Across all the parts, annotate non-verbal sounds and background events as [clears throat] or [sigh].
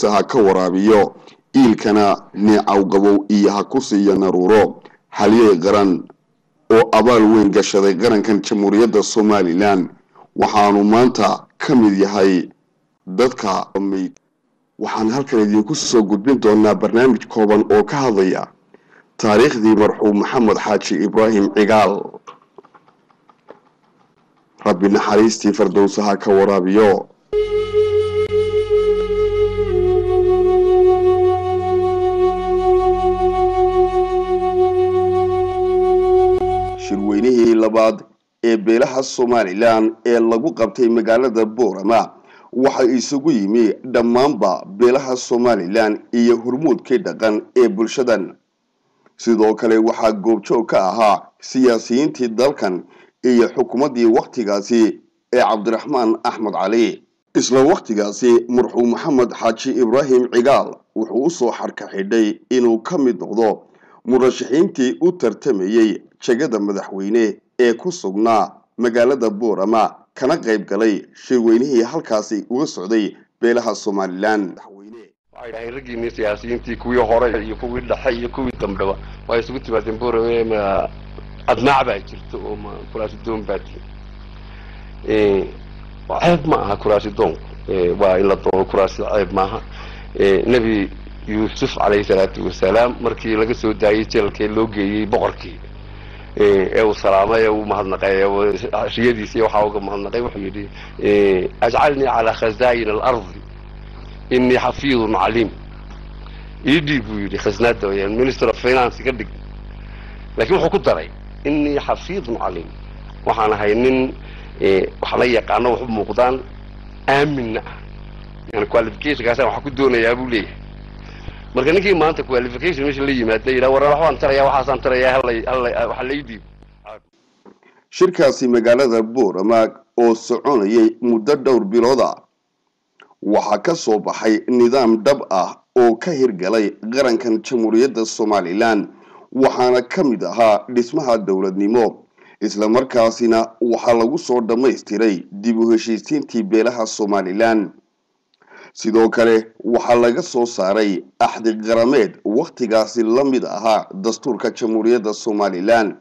fardowsa ha ka waraabiyo iilkana neecaw iyo ha ku siiya naruuro. Halyey qaran oo abaal weyn gashaday qarankan jamhuuriyadda somalilan waxaanu maanta ka mid yahay dadka waxaan halkan idinku soo gudbin doonaa barnaamij kooban oo ka hadlaya taariikhdii marxuum maxamed xaaji ibraahim cigaal. Rabbi naxariistii fardowsa ha ka waraabiyo labaad ee beelaha somalilan ee lagu qabtay magaalada boorama waxaa isugu yimi dhammaanba beelaha somalilan iyo hormuudkii dhaqan ee bulshadan. Sidoo kale waxaa goobjoog ka ahaa siyaasiyiintii dalkan iyo xukuumaddii wakhtigaasi ee cabdiraxmaan axmed cali isla wakhtigaasi marxuum maxamed xaaji ibraahim cigaal wuxuu u soo xarka xidhay inuu ka mid noqdo murashaxiintii u tartamayey jegada madaxweyne ee ku sugnaa magaalada boorama kana qayb galay shirweynihii halkaasi uga socday beelaha somalilan waxay dhahayn raggiinii siyaasiyiintii kuwii hore iyo kuwii dhexe iyo kuwii dambeba. Waa isugu timaadeen boorame ma admaac baa jirta oo ma kuraasi baa tii ceeb ma aha kuraasi waa in la doono kuraasi ceeb maaha nebi yuusuf calayhi salaatu wasalaam markii laga soo daayey jeelkee loo geeyey boqorkii ee uu salaamay uu mahadnaqay riyadiisi waxaa uga mahadnaqay wuxuu yidhi ajcalnii calaa khazaayin alardi inii xafiidun caliim. Ii dhiib buu yidhi khasnaada wayaan minister of finance ka dhig laakiin wuxuu ku daray inii xafiidun caliim. Waxaan ahay nin wax la yaqaano wax u muuqdaan aaminna ah. Yani qualificationkaasa waxaa ku doonayaa buu leeyahay marka ninkii maanta qualification meesha la yimaada yidhaha war waxbaan tarayaa waxaasaan tarayaa hallay hallay waxa lay dhiib shirkaasi magaalada boorama oo soconayay muddo dhowr bilooda waxaa ka soo baxay nidaam dhab ah oo ka hirgalay qarankan jamhuuriyadda somalilan waxaana ka mid ahaa dhismaha dowladnimo. Islamarkaasina waxaa lagu soo dhammaystiray dib u heshiisiintii beelaha somalilan sidoo kale waxaa laga soo saaray axdi qarameed wakhtigaasi la mid ahaa dastuurka jamhuuriyadda somalilan.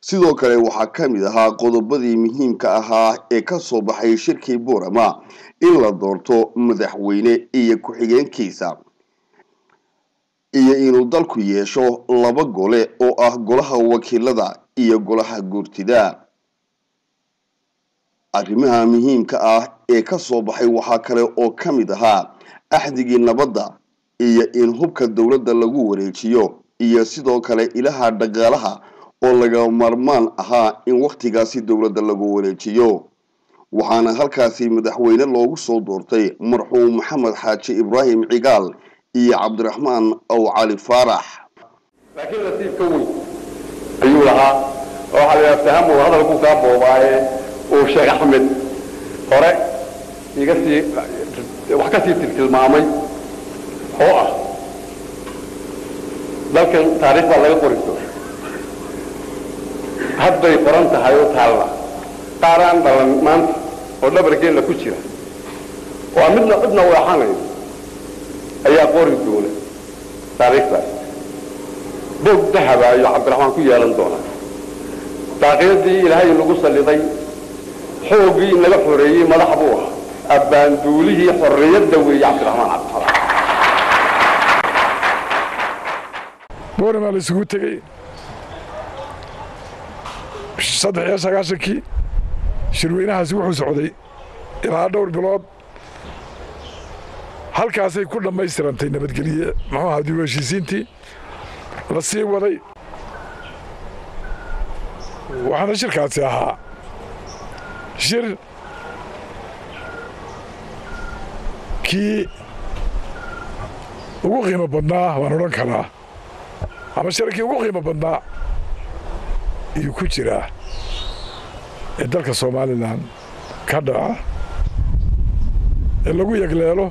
Sidoo kale waxaa ka mid ahaa qodobadii muhiimka ahaa ee ka soo baxay shirkii boorama in la doorto madaxweyne iyo ku-xigeenkiisa iyo inuu dalku yeesho laba gole oo ah golaha wakiilada iyo golaha guurtida arrimaha muhiimka ah ee ka soo baxay waxaa kale oo ka mid ahaa axdigii nabadda iyo in hubka dowladda lagu wareejiyo iyo sidoo kale ilaha dhaqaalaha oo laga maarmaan ahaa in wakhtigaasi dowladda lagu wareejiyo. Waxaana halkaasi madaxweyne loogu soo doortay marxuum maxamed xaaji ibraahim cigaal iyo cabdiraxmaan ow cali faarax. Laakiin nasiibka weyn ayuu lahaa oo waxaa la yidhaha fahamow hadalkuu kaa boobaaye uu sheekh axmed. Hore iga sii wax ka sii tiltilmaamay oo ah dalkan taariikh baa laga qori doona hadbay qoran tahay oo taalla qaaraan dhalan maanta oo dhabarkeenna ku jira. Oo aan midna cidna weexanayo ayaa qori doona taariikhdaas. Boog dahaba ayuu cabdiraxmaan ku yeelan doonaa. Daaqiyadii ilaahay nagu salliday xoogii naga xoreeyey madax buu ahaa. Abbaanduulihii xorriyadda weeye cabdiraxmaan cabdixalaan boorama la isugu tegey. Saddex iyo sagaashankii shirweynahaasi wuxuu socday ilaa dhowr bilood. Halkaasay ku dhammaystirantay nabadgelye. Muxuu ahaa dib heshiisiintii la sii waday. Waxaana shirkaasi ahaa shir kii ugu qiimo badnaa waan odhan karaa. Ama shirkii ugu qiimo badnaa iyuu ku jiraa. Ee dalka somalilan ka dhaca ee lagu yagleelo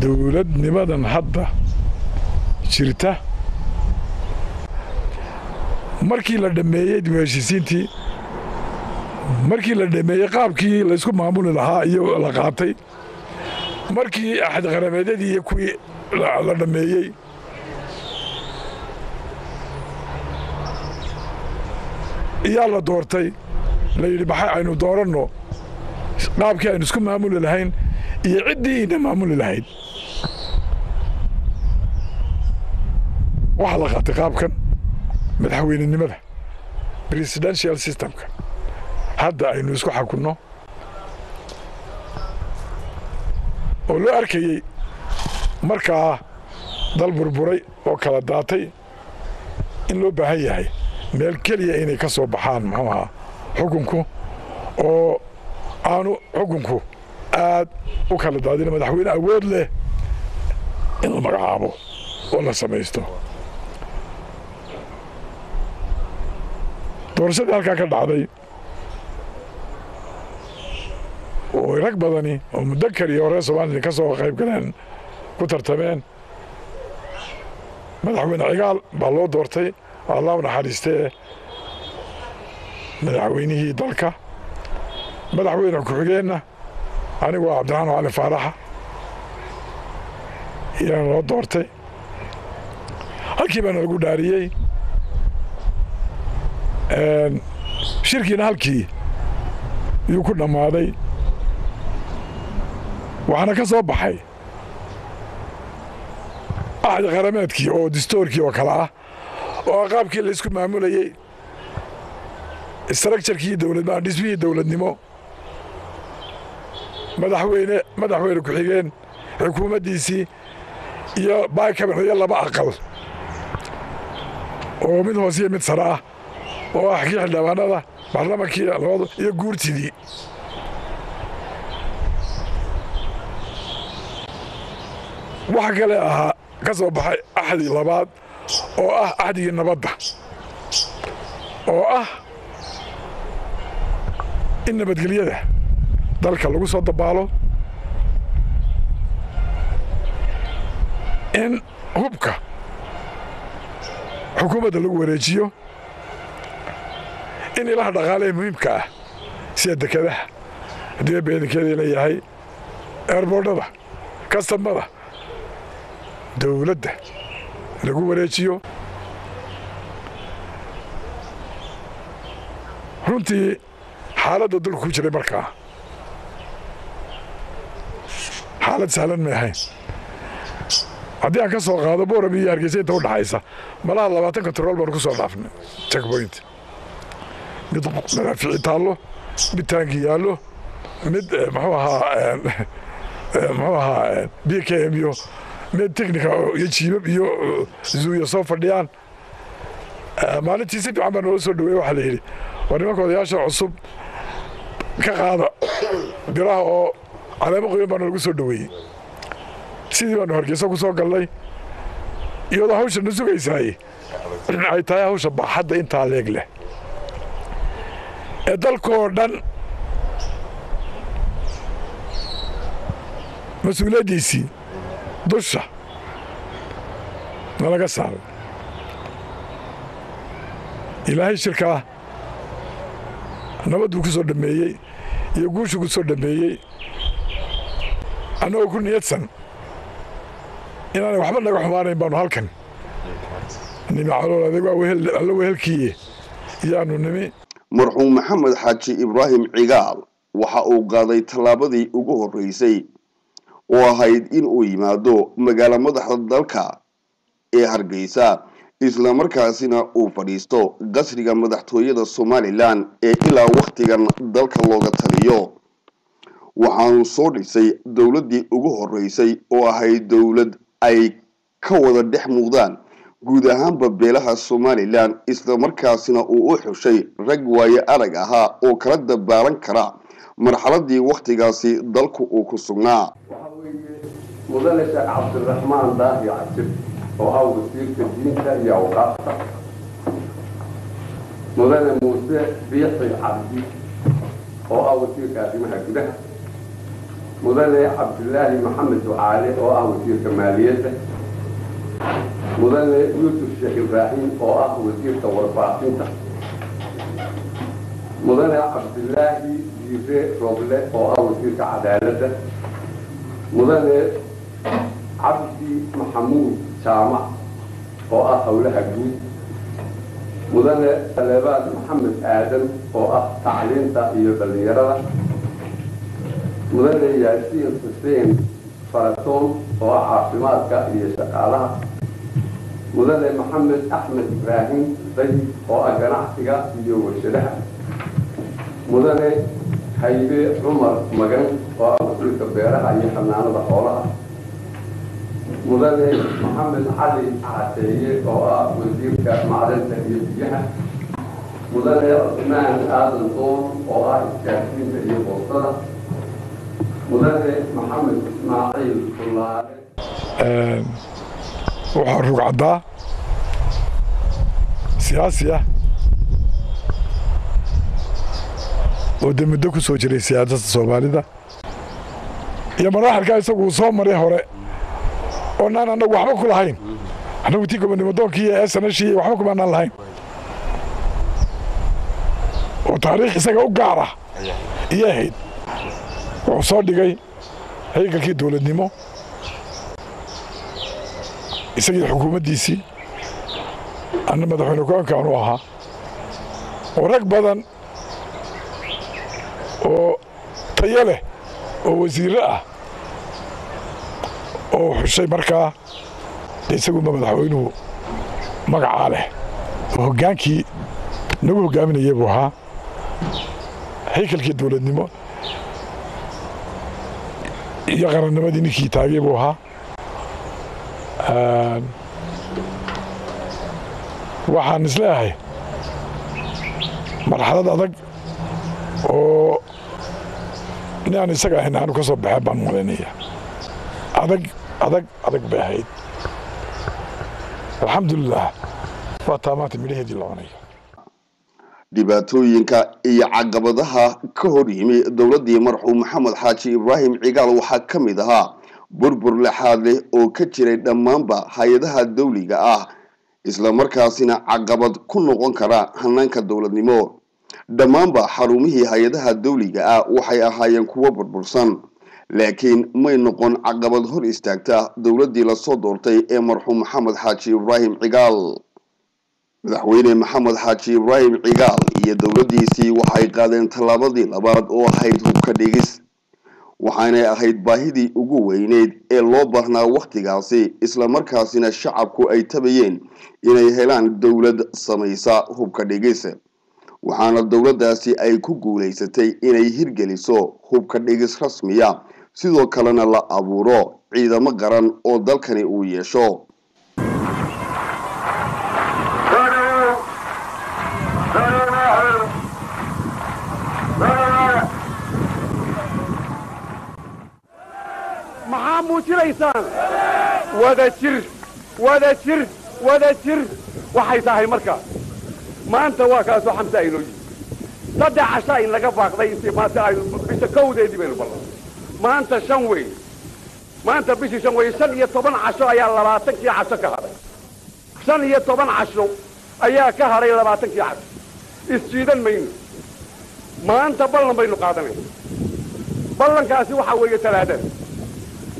dowladnimadan hadda jirta. Markii la dhammeeyey dib markii la dhameeyey qaabkii laysku maamuli lahaa iyo la qaatay markii axad qarameedyadii iyo kuwii la dhammeeyey iyaa la doortay. La yidhi maxay aynu dooranno? Qaabkii aynu isku maamuli lahayn iyo ciddii maamuli lahayd waxaa la qaatay qaabkan madaxweynenimada presidential systemka hadda aynu isku xakunno. Oo loo arkayey markaa dal burburay oo kala daatay in loo baahan yahay meel keliya inay ka soo baxaan muxuu ahaa xukunku oo aanu xukunku aad u kala daadin madaxweyne awood leh in la magacaabo oo la samaysto. Doorashadii halkaa ka dhacday oo rag badani oo mudakar iyo reer somalilan ka soo qayb galeen ku tartameen madaxweyne cigaal baa loo doortay allah u naxariistee madaxweynihii dalka. Madaxweyne ku-xigeenna anigu waa cabdiraxmaan cali faaraxa iyaana loo doortay halkii baana lagu dhaariyey shirkiina halkii yuu ku dhammaaday waxaana ka soo baxay. Axdi qarameedkii oo distoorkii oo kale ah oo qaabkii la isku maamulayey structurekii dowladnimo dhismihii dowladnimo madaxweyne madaxweyne ku-xigeen xukuumaddiisii iyo baakaban iyo laba aqal. Oo mid hoose iyo mid sare ah oo ah kii xildhibaanada baarlamankii labadu iyo guurtidii waxa kale ahaa ka soo baxay axdi labaad oo ah axdigii nabadda oo ah in nabadgelyada dalka lagu soo dabaalo in hubka xukuumadda lagu wareejiyo in ilaha dhaqaalaha muhiimka ah sida dekadaha haddii beedankeedii leeyahay eerboordhada kastamada dowladda lagu wareejiyo. Runtii xaaladda dulka ku jiray markaa. Xaalad sahlan may ahayn. Haddii aan ka soo qaado boorab iyo hargeysa inta u dhaxaysa malaha labaatan kontarool baanu ku soo dhaafnay. Checkpoint. Mid madaafici taallo mid taangi yaallo mid muxuu ahaa muxuu ahaa b k m iyo mid technica iyo jiibab iyo zuuya soo fadhiyaan maalintii si fiican baa noola soo dhaweeye waxaa la yidhi war nimanka odayaasha cusub ka qaada biraha oo caleemo qoyan baa noolagu soo dhaweeyey sidii baanu hargeysa ku soo galnay iyadoo hawsha na sugaysaay. [clears throat] Ay tahay hawsha baaxadda intaa leeg leh. Ee dalkoo dhan mas'uuliyaddiisii dusha nalaga saaray ilaahay shirkaa nabadduu ku soo dhammeeyey iyo guushuu ku soo dhammeeyey annagoo ku niyadsan inaanay waxba naga xumaanayn baanu halkan nimi calool adeeg alla wehelkiiye iyaanu nimi marxuum maxamed xaaji ibraahim cigaal waxa uu qaaday tallaabadii ugu horreysay oo ahayd in uu yimaado magaalo madaxda dalka ee hargeysa islamarkaasina uu fadhiisto qasriga madaxtooyada somalilan ee ilaa wakhtigan dalka looga taliyo. Waxaanu soo dhisay dowladdii ugu horreysay oo ahayd dowlad ay ka wada dhex muuqdaan guud ahaanba beelaha somalilan islamarkaasina uu u xushay rag waaye arag ahaa oo kala dabaalan kara marxaladii wakhtigaasi dalku uu ku sugnaa. Mudane sheekh cabdiraxmaan daahi casir oo ah wasiirka diinta iyo awqaafta mudane muuse biixi cabdi oo ah wasiirka arrimaha gudaha. Mudane cabdilaahi maxamed ducaale oo ah wasiirka maaliyadda. Mudane yuusuf sheekh ibraahim oo ah wasiirka warbaahinta mudane cabdilaahi diire roble oo ah wasiirka cadaaladda mudane cabdi maxamuud jaamac oo ah howlaha guud mudane saleebaan maxamed aadan oo ah tacliinta iyo dhallinyarada mudane yaasiin xuseen faratoon oo ah caafimaadka iyo shaqaalaha mudane maxamed axmed ibraahim day oo ah ganacsiga iyo warshadaha mudane haybe cumar magan oo ah mas'uulka beeraha iyo xanaanada xoolaha. Mudane maxamed cali cateeye oo ah wasiirka macdanta iyo biyaha. Mudane cusmaan aadan doon oo ah isgaarsiinta iyo boostada. Mudane maxamed ismaaciil kullaale waxaa rugcaddaa siyaasi ah oo de muddo ku soo jiray siyaasadda soomaalida. Iyo maraaxilkaa isagu uu soo maray hore oonaan annagu waxba ku lahayn. Annagu tii gobonnimadoonkii iyo esanashii waxba kumaanaan lahayn. Oo taariikh isaga u gaar ah iyo ahayd. Wuxuu soo dhigay haygalkii dowladnimo isagii xukuumaddiisii anna madaxweyne ku-aanka anu ahaa. Oo rag badan oo tayo leh oo wasiirro ah oo xushay markaa de isaguba madaxweynuhu magacaa leh. Oo hoggaankii nagu hoggaaminaya buu ahaa. Haykalkii dowladnimo iyo qarannimadii ninkii taagay buu ahaa. Waxaan is leeyahay marxalad adag oo ni aan isaga ahayn aanu ka baxeen baan malaynaya adag adag adag bay ahayd alxamdulilah waa taa maanta midhaheedii la cunayo dhibaatooyinka iyo caqabadaha ka hor yimi dowladdii marxuum maxamed xaaji ibraahim cigaal waxaa ka mid ahaa burbur lexaad leh oo ka jiray dhammaanba hay'adaha dawliga ah islamarkaasina caqabad ku noqon kara hanaanka dowladnimo dhammaanba xarumihii hay'adaha dawliga ah waxay ahaayeen kuwo burbursan laakiin may noqon caqabad hor istaagta dowladdii la soo doortay ee marxuum maxamed xaaji ibraahim cigaal. Madaxweyne maxamed xaaji ibraahim cigaal iyo dowladdiisii waxay qaadeen tallaabadii labaad oo ahayd hubka dhigis waxaanay ahayd baahidii ugu weyneyd ee loo baahnaa wakhtigaasi islamarkaasina shacabku ay tabayeen inay helaan dowlad samaysa hubka dhigis waxaana dowladdaasi ay ku guulaysatay inay hirgeliso hubka dhigis rasmiya. Sidoo kalena la abuuro ciidamo qaran oo dalkani uu yeesho. Maxaa muujinaysaan? Wada jir wada waxay tahay marka maanta waa kaasoo xamse aynoo yimi saddex casha in laga baaqday intii maanta aynu bisha kowdeedii baynu ballan. Maanta shan wey maanta bishii shan wey shan iyo toban casho ayaa labaatankii casho ka hadhay shan iyo toban casho ayaa ka hadhay labaatankii casho. Isjiidan mayno. Maanta ballan baynu qaadanayna ballankaasi waxaa weeye talaadada.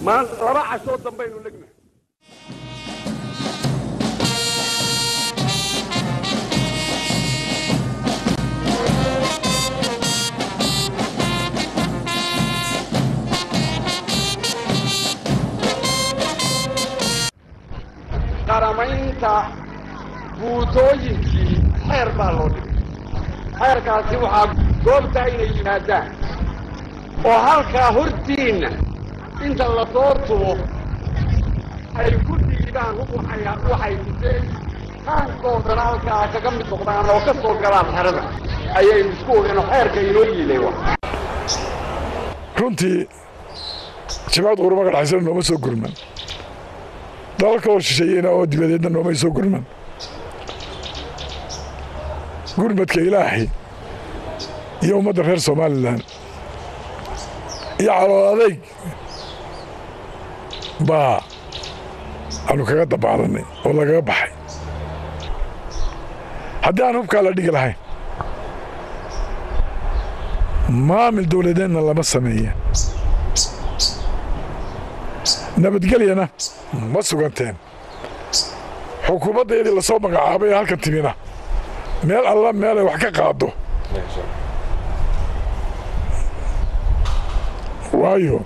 Maan laba cashoo dambaynu legna qaramaynta buutooyinkii xeer baa loo dhigay. Xeerkaasi waxaa goobtaa inay yimaadaan oo halkaa hortiinna inta la soo tubo ay ku dhiibaan waxay tuseen qaankoodana halkaa kaga mid noqdaan oo ka soo galaan xerada ayaynu isku ogeen xeerka inoo yiilay runtii jimcad quruma gadhaxaysana nooma soo gurman dalalka hor shisheeyeyna oo dibadeedna noomay soo gurman. Gurmadka ilaahay iyo ummadda reer somalilan iyo calool adayg baa aanu kaga dabaalanay oo lagaga baxay. Haddii aan hubkaa la dhigi lahayn maamil dowladeedna lama sameeya nabadgelyana ma suganteen. Xukuumaddeedii la soo magacaabay halkan timina. Meel alla meelay wax ka qaado waayo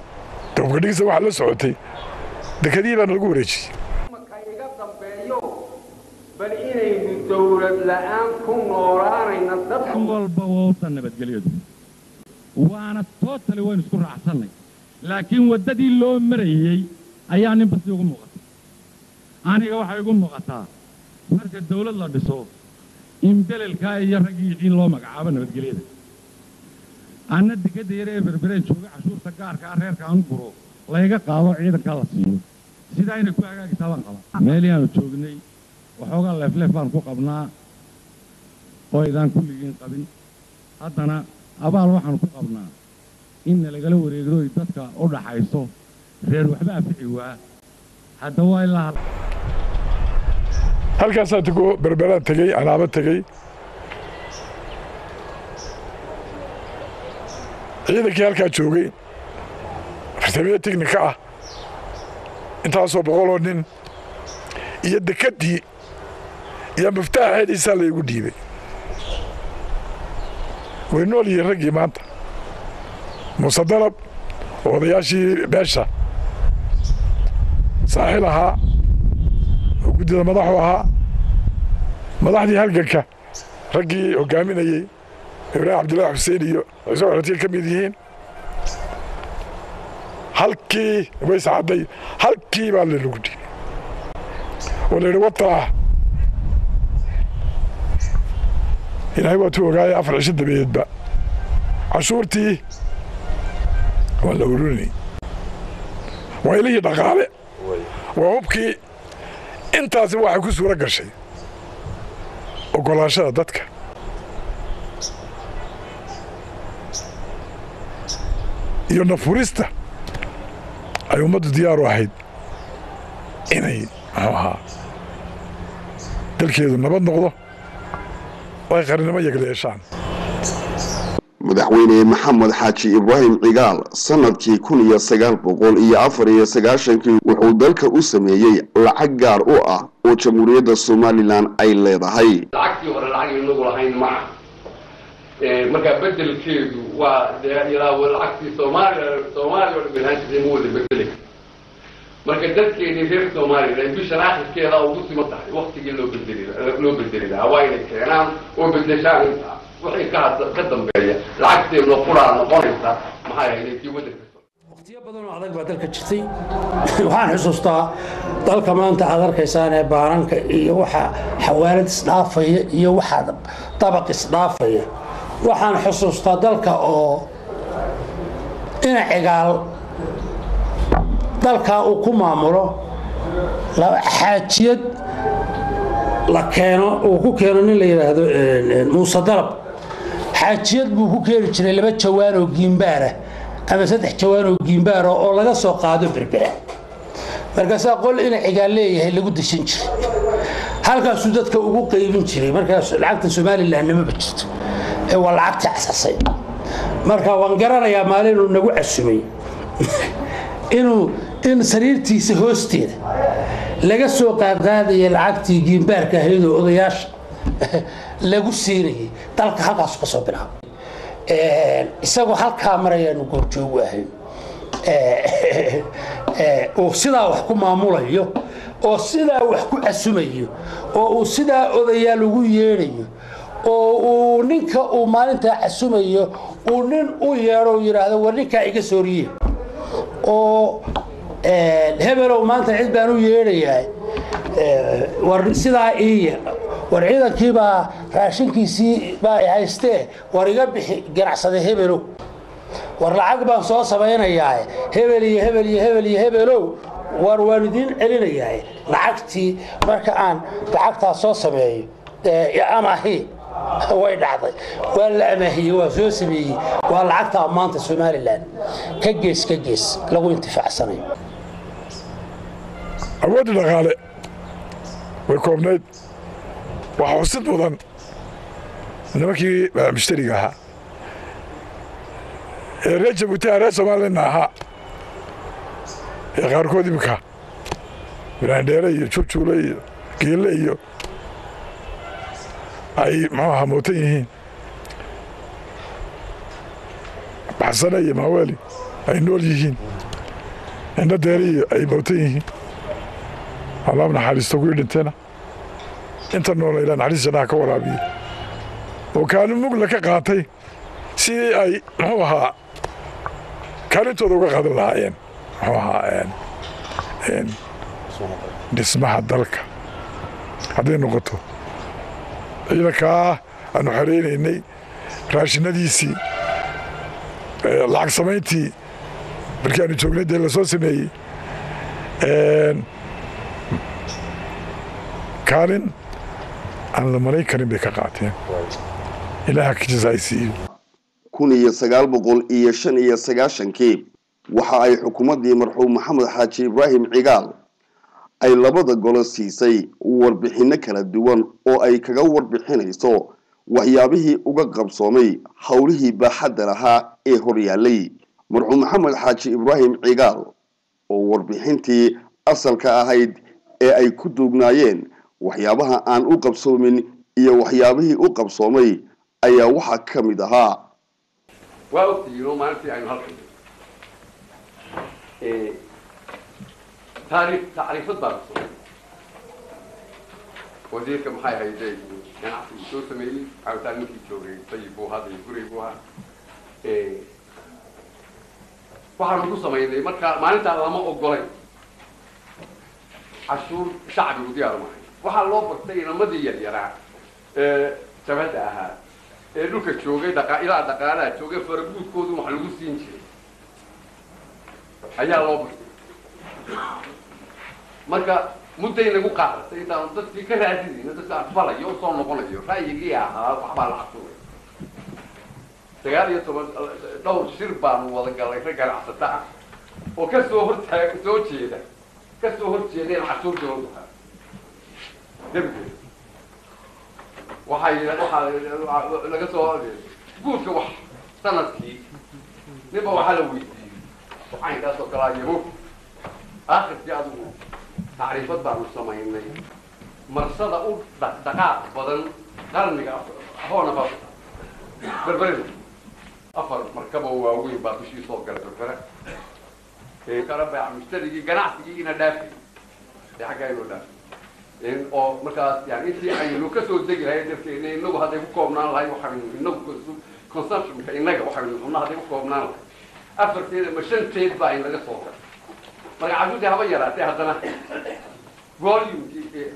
dabkadhigisa waxaa la socotay. Dekadihii baana lagu wareejiyey. Iga dambeeyo bal inaynu dawlad la'aan ku noolaanayna dad walba wowta nabadgelyadu. Waana tootali waynu isku raacsannay laakiin waddadii loo marayey ayaa nin basti ugu muuqata. Aniga waxay igu muuqataa marka dawlad la dhiso in belelkaa iyo raggiisii loo magacaabo nabadgelyada. Anna dekadda yare ee berbereen jooga cashuurta gaarka ah reerka guro layga qaado ciidankaa la siiyo sidaa inay ku hagaagisaa baan qabaa meelii aanu joognay waxoogaa leefleef baan ku qabnaa oo aydaan kulligiin qabin. Haddana abaal waxaan ku qabnaa in nalagala wareegdo ay dadka u dhaxayso reer waxba afici waa hadda waa ilaa halkaasaa tego berberaan tegey anaaba tegey ciidankii halkaa joogay farsameye teknika ah intaasoo boqoloo nin iyo dekeddii iyo miftaaxeediisaa laygu dhiibay way nool yihiin raggii maanta muuse darab oo odayaashii beesha saaxil ahaa oo guddida madaxu ahaa madaxdii halganka. Raggii hoggaaminayey ibraahim cabdullaahi xuseen iyo ciise waxotiga ka mid yihiin. Halkii ways cadday halkii baa lalagu dhiibay oo la yidhi wataa ilaahay waatuu ogaayay afar cisho dabadeedba. Cashuurtii waa la ururinay waa ilihii dhaqaale waa hubkii intaasi waxay ku suuro gashay oggolaashada dadka. Iyo nafurista ay ummaddu diyaaru ahayd inay muxuu ahaa dalkeedu nabad noqdo oo ay qarnimo yagla yeeshaan madaxweyne maxamed xaaji ibraahim cigaal sannadkii kun iyo sagaal boqol iyo afar iyo sagaashankii wuxuu dalka u sameeyey lacag gaar u ah oo jamhuuriyadda somalilan ay leedahay. lacagtii hore lacag inagu lahayn maca markaa bedelkeedu waa lacagtii soomaaliya soomaaliya oo dhan jirtay ma wada bedeli marka dadkeedii reer somalilan bishan akhirkeeda ugu siman tahay waktigii loo bedeli loo bedeli lahaa waa inay keenaan oo bedeshaan intaa wixii ka dambeeya lacagteedna quraa noqonaysa maxay ahayd kii waddanka waqtiyo badan oo adag baa dalka jirtay. [coughs] Waxaan xusuustaa dalka maanta aad arkaysaan ee baaranka iyo waxa xawaalad isdhaafaya iyo waxa dabaq isdhaafaya. Waxaan xusuustaa dalka oo ina cigaal dalkaa uu ku maamulo xaajiyad la keeno uu ku keeno nin la yidhaahdo muuse darab xaajiyad buu ku keeni jiray laba jawaan oo giimbaara ama saddex jawaan oo giimbaara oo laga soo qaado berbera markaasaa qol ina cigaal leeyahay lagu deshan jiray. Halkaasuu dadka ugu qaybin jiray. Markaas lacagta somalilan namaba jirto ee waa lacagtii casasay marka waan garanayaa maalinuu nagu casumay inuu in sariirtiisa hoosteeda laga soo qaadqaadayay lacagtii giimbaarka ahayd oo odayaasha lagu siinayay. Dalka halkaasu ka soo isagoo halkaa marayaanu goorjoogu ahayn uu sidaa wax ku maamulayo oo sidaa wax ku casumayo oo uu sidaa odayaal ugu yeedhayo oo uu ninka uu maalintaa casumayo uu nin u yeedho yidhaahdo war ninkaa iga sooriye oo hebelow maanta cid baan u yeedhayaa. War sidaa ii war ciidankiibaa raashinkiisii baa haystee war iga bixi ganacsada hebelow war lacag baan soo samaynayaa hebel iyo hebel iyo hebel iyo hebelow war waan idiin celinayaa. Lacagtii marka aan lacagtaas soo sameeyo amahi way dhacday. Waa la amaahiyey waa soo sameeyey waa lacagta maanta somalilan. Ka gees ka gees lagu intifaacsanayo awoodda dhaqaale way koobnayd. Waxaa xusid mudan nimankii mushtariga ahaa ee reer jabuuti reer somalilandna ahaa ee qaarkood imika biraandheere iyo jurjuule iyo geelle iyo. Ay muxuu ahaa mootan yihiin baxsane iyo maaweeli ay nool yihiin indho deere iyo ay mootan yihiin allaab naxariisto kuwii dhinteena inta noola ilaa naxariis jannaha ka waraabiye oo kaalin mugla ka qaatay sidii ay muxuu ahaa kaalintooda uga qaadan lahaayeen. Muxuu ahaa dhismaha dalka. Hadday noqoto ciidankaa aanu xeraynaynay raashinadiisii lacag samayntii markii aanu joognay dee la soo sameeyey. Kaalin aan la malayn karin bay ka qaateen ilaaha ka jasaaysiiyo kun iyo sagaal boqol iyo shan iyo sagaashankii waxa ay xukuumaddii marxuum maxamed xaaji ibraahim cigaal ay labada golo siisay warbixinno kala duwan oo ay kaga warbixinayso waxyaabihii uga qabsoomay howlihii baaxadda lahaa ee horyaalay marxuum maxamed xaaji ibraahim cigaal oo warbixintii asalka ahayd ee ay ku duugnaayeen waxyaabaha aan u qabsoomin iyo waxyaabihii u qabsoomay ayaa waxaa ka mid ahaa. Waa ogtihiinoo maalintii aynu halkan. Taariikh tacriifad baa ku soo wasiirka maxay hayde ganacsigu soo sameeyey. Caawitaan ninkii joogay sayib buu ahaa iyo guray buu ahaa. Waxaanu ku samaynay markaa maalintaa lama ogolayn cashuur shacbigu diyaar maahay waxaa loo bartay inamadii yaryaraa ee jabhadda ahaa ee dhulka joogay ilaa dhaqaalaha joogay faraguudkoodu wax lagu siin jiray. Ayaa loo bartay. Marka mudday nagu qaadatay intaanu dadkii ka raadinayno dadka aqbalayo u soo noqonayo ra'yigii ahaa waxbaa la cashuuray sagaal iyo toban dhowr shir baanu wada galay rag ganacsata ah oo ka soo hortaag soo jeeda ka soo horjeeda in cashuur dawladdu haa dabadeed waxay laga soo guudka wax sanadkii ninba waxaa la weydiiyey caynkaas oo kalaa yabo aakhirkii adigu tacriifad baanu samaynay marsada u dhaqdhaqaaq badan qarniga hoonaba berberina afar markaba waaweyn baa bishii soo gala berbere kala baac mushtarigii ganacsigii ina dhaafi ee xaggaa inoo dhaafi oo markaas yani intii aynu kasoo degi lahay darkeena inagu hadday ku koobnaan lahay waxaynu inagu consumptionka inaga waxaynu cunno hadday ku koobnaan lahay afarteeda ma shanteed baa in laga soo gala marka cashuurtii haba yaraatee haddana volumekii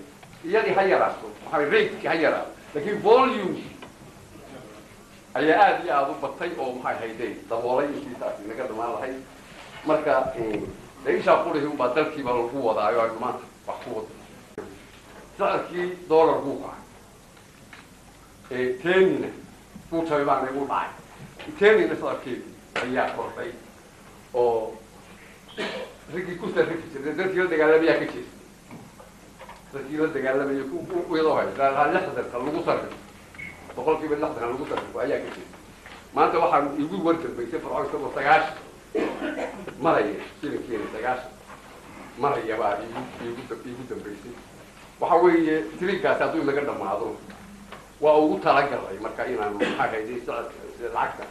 iyadii ha yaraato waxaa ratekii ha yaraato laakiin volumekii ayaa aada iyo aada u batay oo maxay haydeen daboolay intiisaas inaga dhamaan lahay marka de ishaa qurihi unbaa dalkiiba lagu wadaayo aynu maanta wax ku wada sicirkii dollar buu kacay kenina buu tabay baana igu dhacay kenina sicirkeedi ayaa kordhay oo raggii ku sarrifi jiray dadkii la dagaalamayaa ka jeestay dadkii la dagaalamaya iyadoo haysa lixdanka lagu sarrifo boqolkiiba lixdanka lagu sarrifo ayaa ka jeestay maanta waxaan igu wardambaysay farco isagoo sagaashan maraya shilinkeena sagaashan maraya baa igu dambaysay waxa weeye tirigaasi hadduu inaga dhamaado waa ugu talagalay marka inaanu maxaa hayday sicirka lacagta.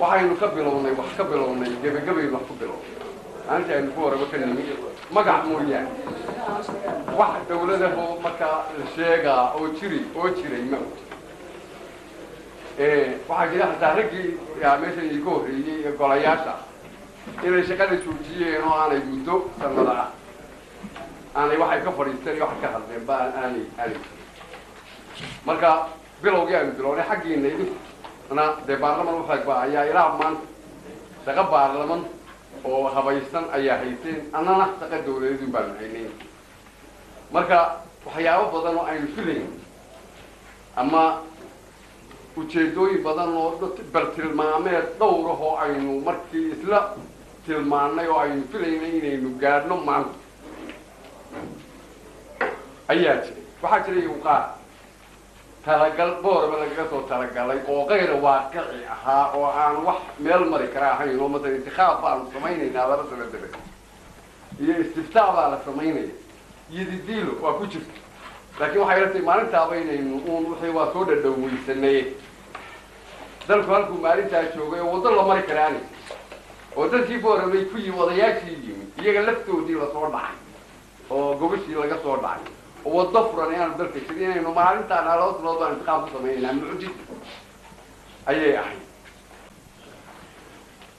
Waxaynu ka bilownay wax ka bilownay gebagabaynu wax ku bilownay. Maalinta aynu ku waraba ka nimi magac mooyaane. Wax dawladahoo markaa la sheegaa oo jiri oo jiray ma waxaa jira hataa raggii meeshan iga horreeyey ee golayaasha inay shaqada joojiyeen oo aanay muddo sanada ah aanay waxay ka fadhiisteen iyo waxay ka hadleen ba aanay aanay marka bilowgii aynu bilownay xaggiina idinkuna dee baarlaman uxeegba ayaa ilaa maanta shaqo baarlaman oo habaysan ayaa hayseen annana shaqo dawladeedun baanu haynayn. Marka waxyaabo badan oo aynu filayn ama ujeedooyin badan oo bartilmaameed dhowrah oo aynu markii isla tilmaannay oo aynu filaynay inaynu gaadhno maanta ayaa jiray. Waxaa jiray uqaar talagal booraba lagaga soo talagalay oo kayra waaqici ahaa oo aan wax meel mari kara ahayn oo masalan intikaab baanu samaynaynaa laba sano iyo istiftaa baa la samaynaya iyo didiilo waa ku jirta. Laakiin waxay la tahay maalintaaba inaynu uun wixii waa soo dhadhaweysanay dalku halkuu maalintaa joogay oo waddo la mari karaani. Oo dadkii boorabay ku yimi odayaashii yimi iyaga laftoodii la soo dhacay. Oo gobashii laga soo dhacay oo waddo furan ayaanu dalka jirin inaynu maalintaan alooslood baan intiqaam ku samaynayna mucjid ayay ahayd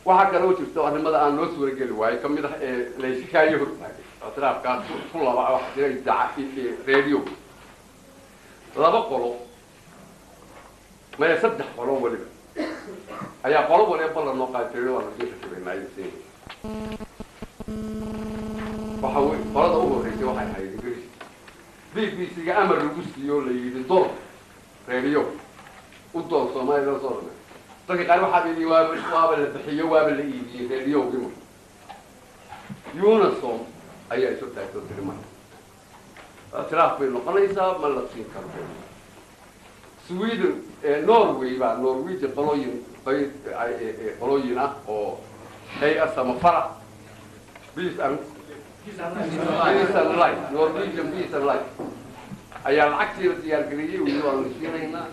waxaa kaloo jirta arrimada aan noo suurageli waayo ka mid ah ee laysikaayo hortaagay ictiraafkaas ku laba waxa jira idaaca radio laba qolo maya saddex qolo weliba ayaa qolo waliba ballan noo qaadi jiray waa la sii rakibaynaa ayasiin waxa wey qolada ugu horreysay waxay ahayd ingiriis b b c-ga amar lagu siiyo la yidhi doon radio u doon soomaaliya la soo dhamay dadka qaar waxaa yidhi waaba la bixiyo waaba la iibiyey radiogii mar unisom ayaa isu taagtoo tiri mar ictiraaf bay noqonaysaa ma la siin karo. Sweden norway baa norwegian qolooyin qolooyin ah oo hay'a samafara norwegian ayaa lacagtiina diyaargeliyey wili waanu siinaynaa.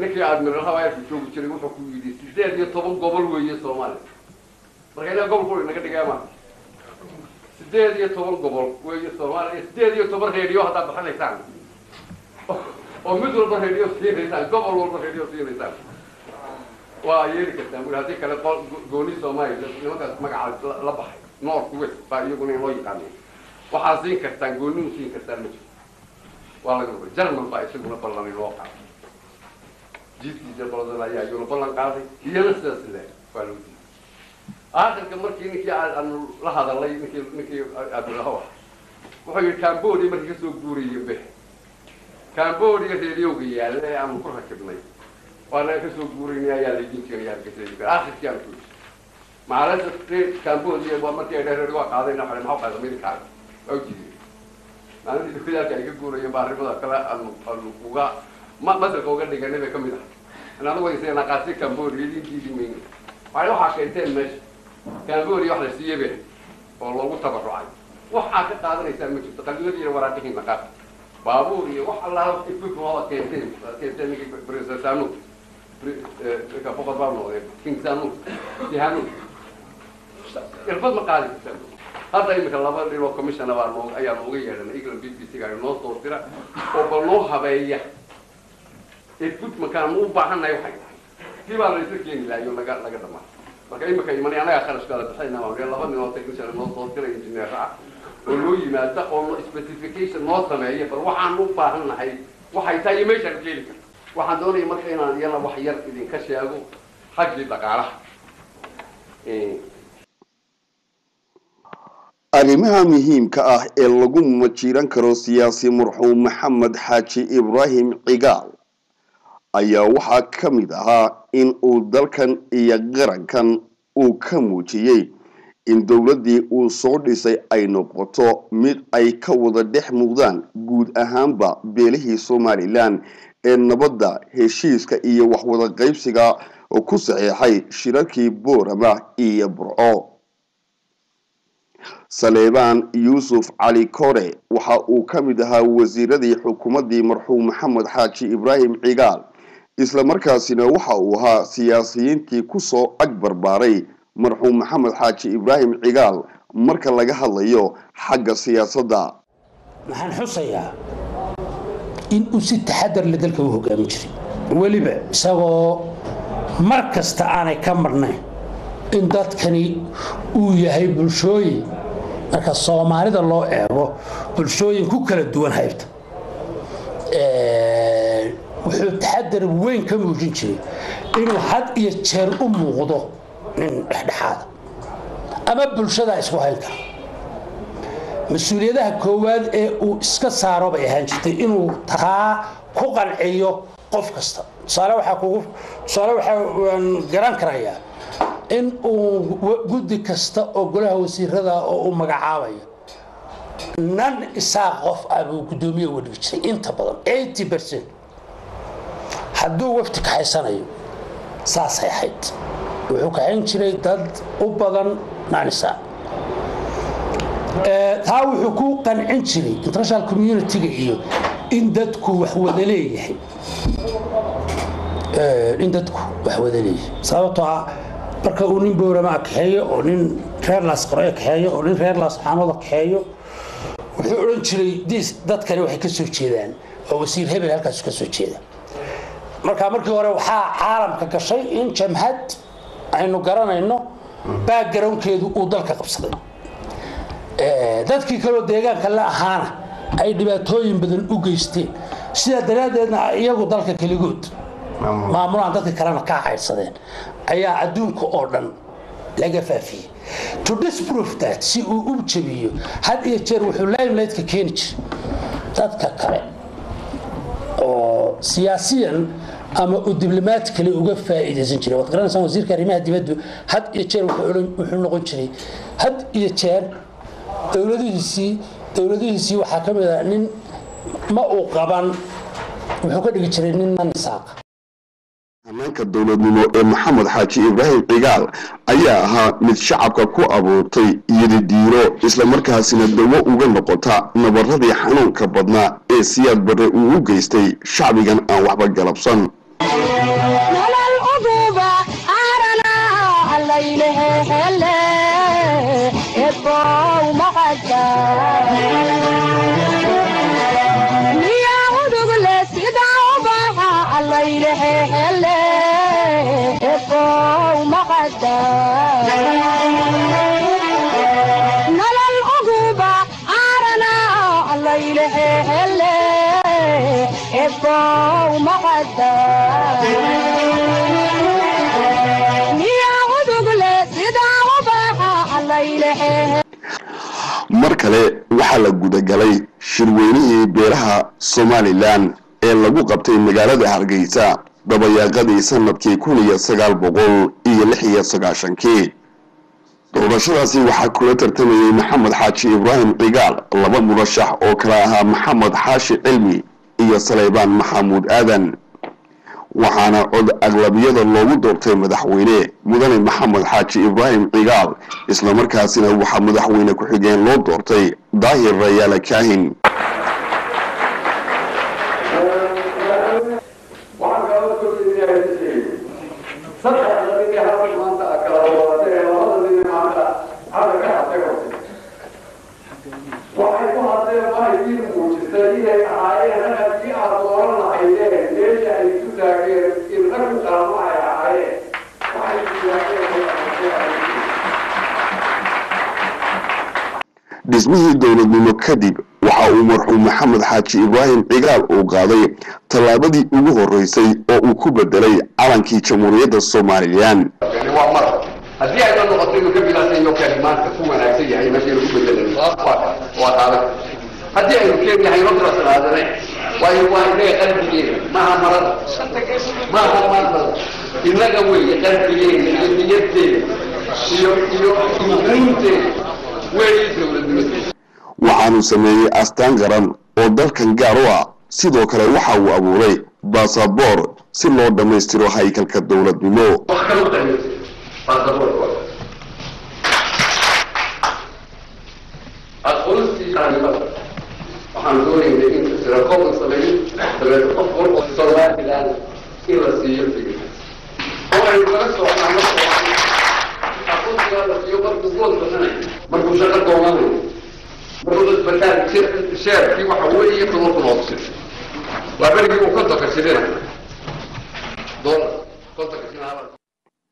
Ninkii admiralha ayarku joogi jiray wuxuu ku yidhi sideed iyo toban gobol weeye soomaaliya marka inaa gobol kuli naga dhigaa ma sideed iyo toban gobol weeye soomaaliya sideed iyo toban radio haddaad baxanaysaan. Oo mid walba radio siinaysaan gobol walba radio siinaysaan. Waa yeeli kartaan bui kale gooni soomaaliya nimankaas magaca la baxay north west baa iyaguna loo yaqaanay waxaa siin kartaan gooninu siin kartaan ma jirto waa laga rubay german baa isaguna ballanay loo qaaday jidkiisa qoladan ayaa iyuna ballan qaaday iyana sidaas le waa loo diiday. Aakhirka markii ninkii aanu la hadalay ninkii ninkii abdulahaw wuxuu yidhi cambodia markii ka soo guuraya be. Cambodia radioga yaalla ee aanu ku rakibnay. Waana ka soo guuraynay ayaa laydin jiray aakhirkii aan ku yidhi maalada cambodia waa markii ay dheer waa qaadayna waxay maxaa qaada midkaaga waa ujiidiyey maalintii dukadaalka ay ka guurayeen baa arrimada kale aanu aanu uga ma masalka uga dhiganay bay ka mid ahay in anagu aysa naqaasi cambodia idinkiidi mayne waxay waxaa keenteen meesha cambodia wax la siiyey be oo loogu tabarucay waxaa ka qaadanaysaan ma jirto qalbiyada iyo waraaqihiin naqaas baabuur iyo wax allaala equipment keenteen keenteen ninkii president sanu irbad ma hadda imika laba dhiloo commissiona baa noo ayaa nooga yeedhan england b b c ga noo soo dira oo bal noo habeeya equipmentkaan u baahannahay waxay tahay kii baa la isla keeni lahayo laga laga dhamaa marka imika imanay anagaa kharashkaada bixinaa waa laba nin oo technician noo soo dira engineer ah oo loo yimaada oo specification noo sameeya bal waxaan u baahannahay waxay tahay iyo meeshaan keeni karta waxaan doonaya marka inaan iyana wax yar idinka sheego xaggii dhaqaalaha arrimaha muhiimka ah ee lagu majiiran karo siyaasi marxuum maxamed xaaji ibraahim cigaal ayaa waxaa ka mid ahaa in uu dalkan iyo qarankan uu ka muujiyey in dowladdii uu soo dhisay ay noqoto mid ay ka wada dhex muuqdaan guud ahaanba beelihii somalilan ee nabadda heshiiska iyo waxwada qaybsiga ku saxeexay shirarkii boorama iyo burco saleebaan yuusuf cali kore waxa uu ka mid ahaa wasiiradii xukuumaddii marxuum maxamed xaaji ibraahim cigaal. Islamarkaasina waxa uu ahaa siyaasiyiintii ku soo ag barbaaray marxuum maxamed xaaji ibraahim cigaal marka laga hadlayo xagga siyaasadda. Waxaan xusayaa in uu si taxadar le dalka u hogaamin jiray. Weliba isagoo mar kasta aanay ka marnayn in dadkani uu yahay bulshooyin. Marka soomaalida loo eego bulshooyin ku kala duwan haybta. Wuxuu taxadar weyn ka muujin jiray inuu had iyo jeer u muuqdo nin dhexdhexaada ama bulshadaa isku hayn kara mas'uuliyadaha koowaad ee uu iska saaro bay ahaan jirtay inuu taa ku qanciyo qof kasta. Tusaale waxaa kugu tusaale waxaa garan karayaa in uu guddi kasta oo golaha wasiirada oo uu magacaabayo nan isaa qof ah buu guddoomiye jiray inta badan hadduu wafti kaxaysanayo saasay ahayd. Wuxuu kaxayn jiray dad u badan nan isaa. Taa wuxuu ku qancin jiray international community-ga iyo in dadku wax wada leeyahay. In dadku wax wada leeyahay. Sababtoo ah marka uu nin boorama kaxeeyo oo nin reer laas qoryo kaxeeyo oo nin reer laas xaamada kaxeeyo wuxuu odhan jiray dis dadkani waxay ka soo jeedaan. Oo wasiir hebel halkaas ka jeeda. Marka markii hore waxaa caalamka gashay in jamhad aynu garanayno backgroundkeedu uu dalka qabsaday. Dadkii kaloo deegaanka la ahaana ay dhibaatooyin badan u geysteen. Sidaa daraaddeedna iyagu dalka keligood maamulaan dadka kalena ka caydsadeen ayaa adduunka oo dhan laga faafiyey. To disprove that si uu u jabiyo had iyo jeer wuxuu limelightka keeni jiray. Dadka kale oo siyaasiyan ama uu diblomatically uga faa'iidaysan jiray. Waad garanaysaan wasiirka arrimaha dibaddu had iyo jeer wuxuu noqon jiray. Had iyo jeer dowladihiisii dowladihiisii waxaa ka mid a nin ma uu qaban wuxuu ka dhigi jiray nin nanisaaqa hanaanka dowladnimo ee maxamed xaaji ibraahim cigaal ayaa ahaa mid shacabka ku abuurtay iyodidiiro islamarkaasina dawo uga noqota nabaradii xanuunka badnaa ee siyaad barre uu u geystay shacbigan aan waxba galabsan mar kale waxaa la gudagalay shirweynihii beeraha somalilan ee lagu qabtay magaalada hargeysa dabayaaqadii sannadkii kun iyo sagaal boqol iyo lix iyo sagaashankii doorashadaasi waxaa kula tartamayey maxamed xaaji ibraahim cigaal laba murashax oo kala ahaa maxamed xaashi cilmi iyo saleybaan maxamuud aadan. Waxaana cod aqlabiyada loogu doortay madaxweyne mudane maxamed xaaji ibraahim cigaal islamarkaasina waxaa madaxweyne ku-xigeen loo doortay daahir rayaala kaahin waxay ku hadleen mahaydiin muujistay inay ahaayeen ragkii aad dooran lahaydeen meesha ku taageen in raggu qaamo ay ahaayeen waxay ku dhismihii dowladnimo kadib waxa uu marxuum maxamed xaaji ibraahim cigaal uu qaaday tallaabadii ugu horeysay oo uu ku bedelay calankii jamhuuriyadda somalilan haddii ayna noqoto inuu ka bilaasayo kani maanta ku wanaagsan yahay meesha lagu bedelan waa taadag haddii aynu keen yahay notiraasanaadane waayo waa inaga qalbigeena maaha marada maaha maanta innaga weeye qalbigeena iyo niyadeena iyo iyo umuunteena weeye dowladnimadeena waxaanu sameeyey astaan qaran oo dalkan gaar u ah sidoo kale waxa uu abuuray baasaboor si loo dhammaystiro haykalka dowladnimo wax kale u dhamaysa baasaboorka aqoonsi qaranimada waxaan doonaynay in sirakob la sameeyo dabeetna qof wal oo somaliland in la siiyo fikir oo aynu kala socnaa marka aqoonsigaa la siiyo qofku gool badanay markuu shaqo doonanayo markuu isbitaal sheerkii waxa weeye toban kun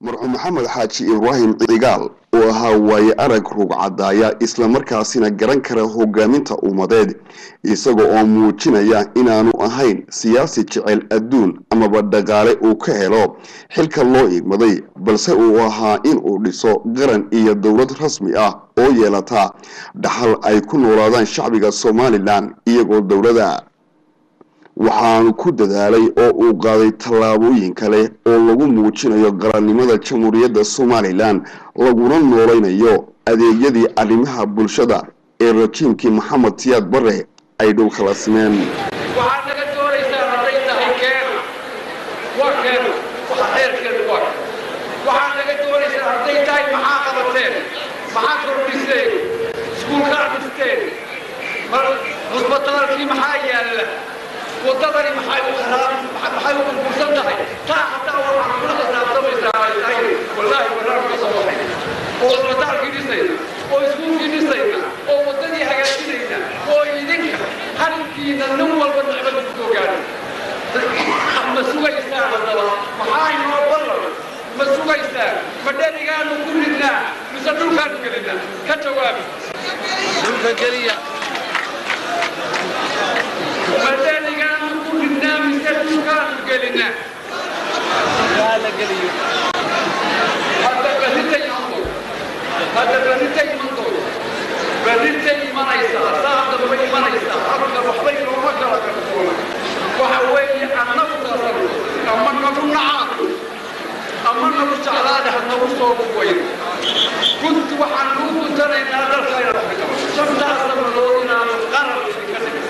marxuum maxamed xaaji ibraahim cigaal oo ahaa waaye arag rugcadaaya islamarkaasina garan kara hogaaminta ummadeed isaga oo muujinaya inaanu ahayn siyaasi jecel adduun amaba dhaqaale uu ka helo xilka loo igmaday balse uu ahaa in uu dhiso qaran iyo dowlad rasmi ah oo yeelata dhaxal ay ku noolaadaan shacbiga somalilan iyagoo dowladda waxaanu ku dadaalay oo uu qaaday tallaabooyin kale oo lagu muujinayo qarannimada jamhuuriyadda somalilan laguna noolaynayo adeegyadii arrimaha bulshada ee rajiimkii maxamed siyaad bare ay tahay maxaa qabateen waddadani maxay u kharaab maxay u burbursan tahay? Taa hataa waxaan kula xisaabtamaysaa ay tahay. Wallaahi waraan ka soo baxay oo cusbitaalkii dhisayna oo iskuulkii dhisayna oo waddadii hagaajinayna oo idinka halinkiina nin walba nicmada ku soo gaadhay. Ma sugaysaa haddaba maxaa inoo ballan? Ma sugaysaa ma dherigaanu ku ridnaa? Mise dhulkaanu gelinaa ka jawaabi dhulka geliya ma ku ridnaa mise dhulkaanu gelinaa la geliyo hadda berritay imanto hadda berritay imanto berritay imanaysaa saa dambe imanaysaa halka waxbay nooma kala karsoona waxa weeye annagu daran ama nagu nacaado ama nagu jeclaada ha nagu soo kuwayn kunti waxaan ugu guntanaynaa dalkayna shantaas sanadood inaanu qaran idinka dhigin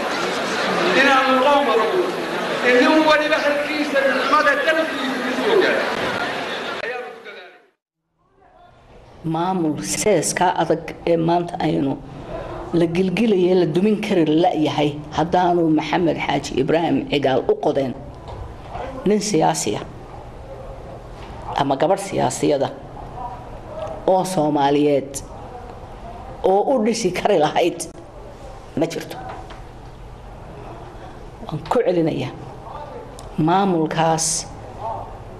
inaanu qoomado maamul seeskaa adag ee maanta aynu la gilgilaya la dumin kari la-yahay haddaanu maxamed xaaji ibraahim cigaal u qodeen nin siyaasiya ama gabadh siyaasiyada oo soomaaliyeed oo u dhisi kari lahayd ma jirto waan ku celinayaa maamulkaas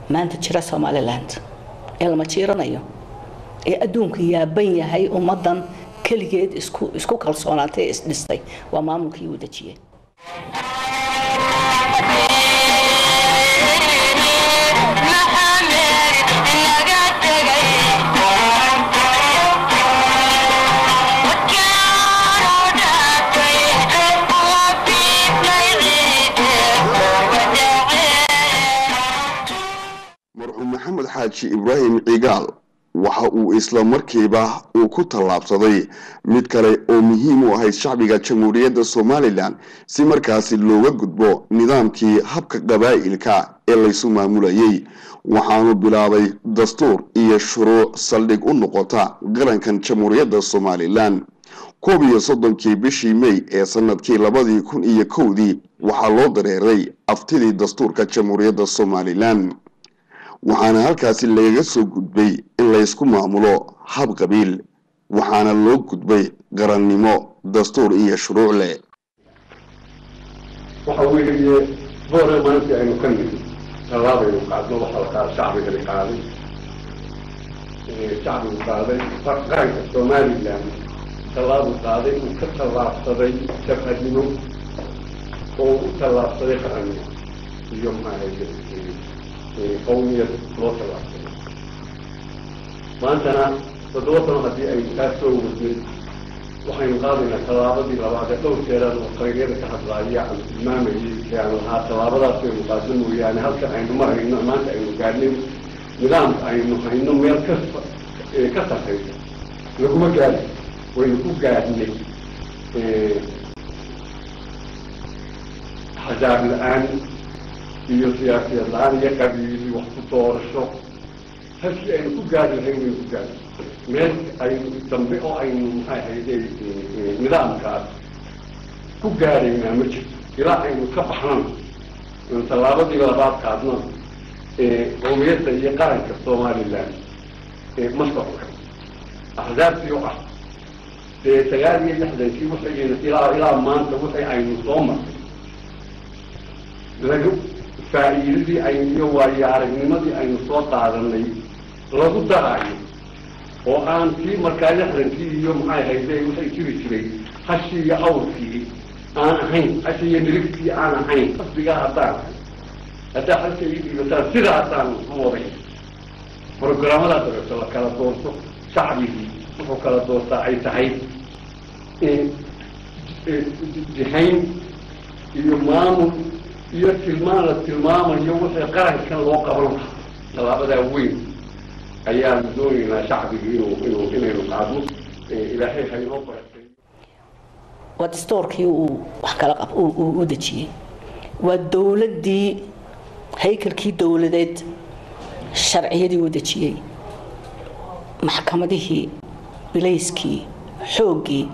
maanta jira somaliland. Ee lama jiiranayo ee adduunku yaaban yahay ummaddan keligeed isku ee isdhistay waa maamulkii uu dejiyey maxamed xaaji ibraahim cigaal waxa uu isla markiiba uu ku tallaabsaday mid kale oo muhiim u ahayd shacbiga jamhuuriyadda somalilan si markaasi looga gudbo nidaamkii habka qabaa'ilka ee laysu maamulayay waxaanu bilaabay dastuur iyo shuruuc saldhig u noqota qarankan jamhuuriyadda somalilan. Koob iyo soddonkii bishii mey ee sannadkii labadii kun iyo kowdii waxaa loo dareeray aftidii dastuurka jamhuuriyadda somalilan waxaana halkaasi lagaga soo gudbay in laysku maamulo hab qabiil waxaana loo gudbay qarannimo dastuur iyo shuruuc leh. Waxa weeye boore maalintii aynu ka nimi tallaabaynu qaadno waxa la qaada shacbigani qaaday shacbigu qaaday qaranka somalilan tallaabu qaaday uu ka tallaabsaday jabhadnimo oo u tallaabsaday qarannimo iyo qowmiyad loo tallaabsaday maantana toddoba sano haddii aynu kaa soo wadnay waxaynu qaadaynaa tallaabadii labaad ee dhowr jeeraan oo qayriyada ka hadlaaya aan tilmaamayay ee aan lahaa. Tallaabadaas aynu qaadno mooyaane halka aynu marayno maanta aynu gaadhnay nidaamka aynu hayno meel ka ka sarreysa laguma gaadhi waynu ku gaadhnay xajaab la'aan iyo siyaasiyad la'aan iyo qabiili wax ku doorasho halkii aynu ku gaari lahayn waynu ku gaari meel aynu dambe oo aynu maxay ahayde nidaamkaas ku gaaraynaa ma jirto ilaa aynu ka baxnan inu tallaabadii labaad qaadno qowmiyadda iyo qaranka somalilan masbarka axzaabtii oo ah. Dee sagaal iyo lixdankii waxayna ilaa ilaa maanta waxay aynu soo marnay lagu faa'iidadii aynu iyo waayo aragnimadii aynu soo qaadanay lagu daraayo oo aan kii markaa lixdankii iyo maxay hayde waxay jiri jiray hashii iyo awrkii aan ahayn hashii iyo nirigtii aan ahayn qasbigaa haddaan haddaa halka ii dhiibataan sidaasaan waday programmadaas dabeeto la kala doorto shacbigii wuxuu kala doortaa ay tahay jihayn iyo maamul iyo tilmaan la tilmaamayo wixii qarankan loo qaban lahaa tallaabadaa weyn ayaanu doonaynaa shacbiga inuu inaynu qaadno ilaahay ha inoo baratay waa dastuurkii uu wax kala qab u dejiyey waa dowladdii haykalkii dowladeed sharciyadii uu dejiyey maxkamadihii bilayskii xooggii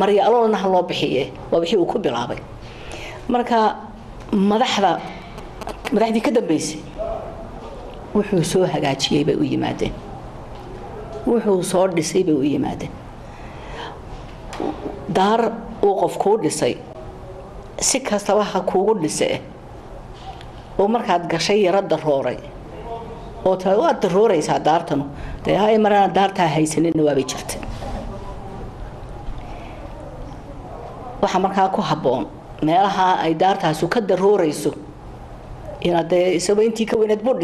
marya aloolna ha loo bixiye waa wixii uu ku bilaabay. Marka madaxda madaxdii ka dambeysay wuxuu soo hagaajiyey bay u yimaadeen. Wuxuu soo dhisay bay u yimaadeen. Daar uu qof kuu dhisay si kastaba ha kuugu dhise oo markaad gashay yaro darooray oo ta waad darooraysaa daartanu dee hay marana daartaa haysanina waabay jirta waxaa markaa ku habboon meelaha ay daartaasu ka daroorayso. Inaad dee isagoo intii ka weyneed buu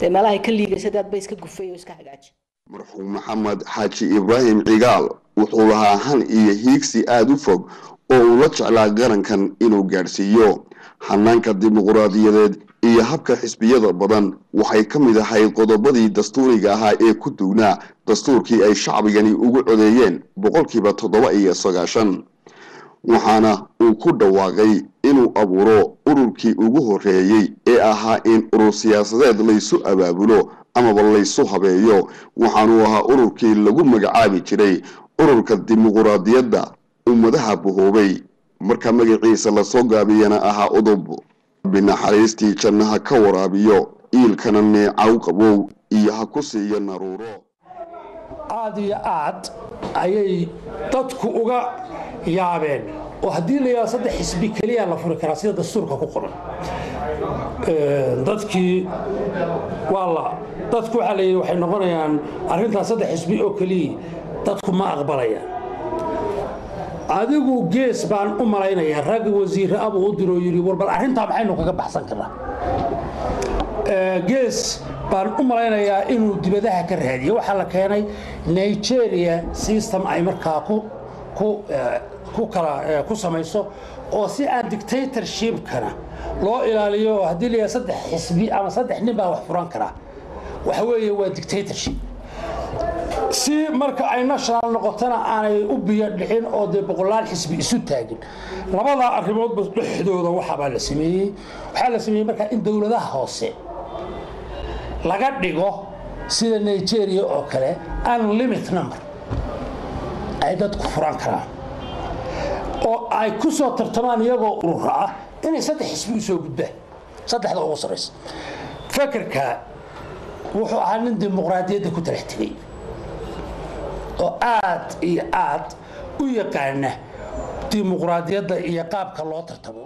dee meelaha ka liigaysa daad ba iska gufay oo iska hagaaji. Marxuum maxamed xaaji ibraahim cigaal wuxuu lahaa han iyo hiigsi aada u fog oo uu la jeclaa qarankan inuu gaadhsiiyo. Hanaanka dimuquraadiyadeed iyo habka xisbiyada badan waxay ka mid ahayd qodobadii dastuuriga ahaa ee ku duwnaa dastuurkii ay shacbigani ugu codeeyeen boqolkiiba toddoba iyo sagaashan waxaana uu ku dhawaaqay inuu abuuro ururkii ugu horreeyey ee ahaa in urur siyaasadeed laysu abaabulo amaba laysu habeeyo. Waxaanuu ahaa ururkii lagu magacaabi jiray ururka dimuquraadiyadda ummadaha bahoobay marka magaciisa la soo gaabiyana ahaa udub binaxariistii jannaha ka waraabiyo iilkana neecaw qabow iyo ha ku siiyo naruuro. Aad iyo aad ayay dadku uga yaabeen. Oo haddii la yidhahdo saddex xisbi keliya la furi karaa sida dastuurka ku qoran. Dadkii waa la dadku waxaa la yidhi waxay noqonayaan arrintaas saddex xisbi oo keliya dadku ma aqbalayaan. Adigu gees baan u malaynayaa rag wasiire abuu u diroo yidhi war bal arrintaa maxaynu kaga baxsan karnaa gees baan u malaynayaa inuu dibadaha ka raadiyo. Waxaa la keenay nigeria system ay markaa ku ku ku kala ku samayso oo si aan dictatorshipkana loo ilaaliyo haddii la yidhaha saddex xisbi ama saddex nin baa wax furan karaa waxa weeye waa dictatorship. Si marka ay national noqotona aanay u biyo dhixin oo dee boqolaal xisbi isu taagin. Labadaa arrimoodba dhexdooda waxabaa la sameeyey. Waxaa la sameeyey markaa in dowladaha hoose laga dhigo sida nigeria oo kale unlimit number ay dadku furan karaan. Oo ay ku soo tartamaan iyagoo urura ah inay saddex xisbi u soo gudbaan saddexda ugu sarraysa fakerka wuxuu ahaa nin dimuqraadiyadda ku talax tegay oo aad iyo aad u yaqaana dimuqraadiyadda iyo qaabka loo tartamo.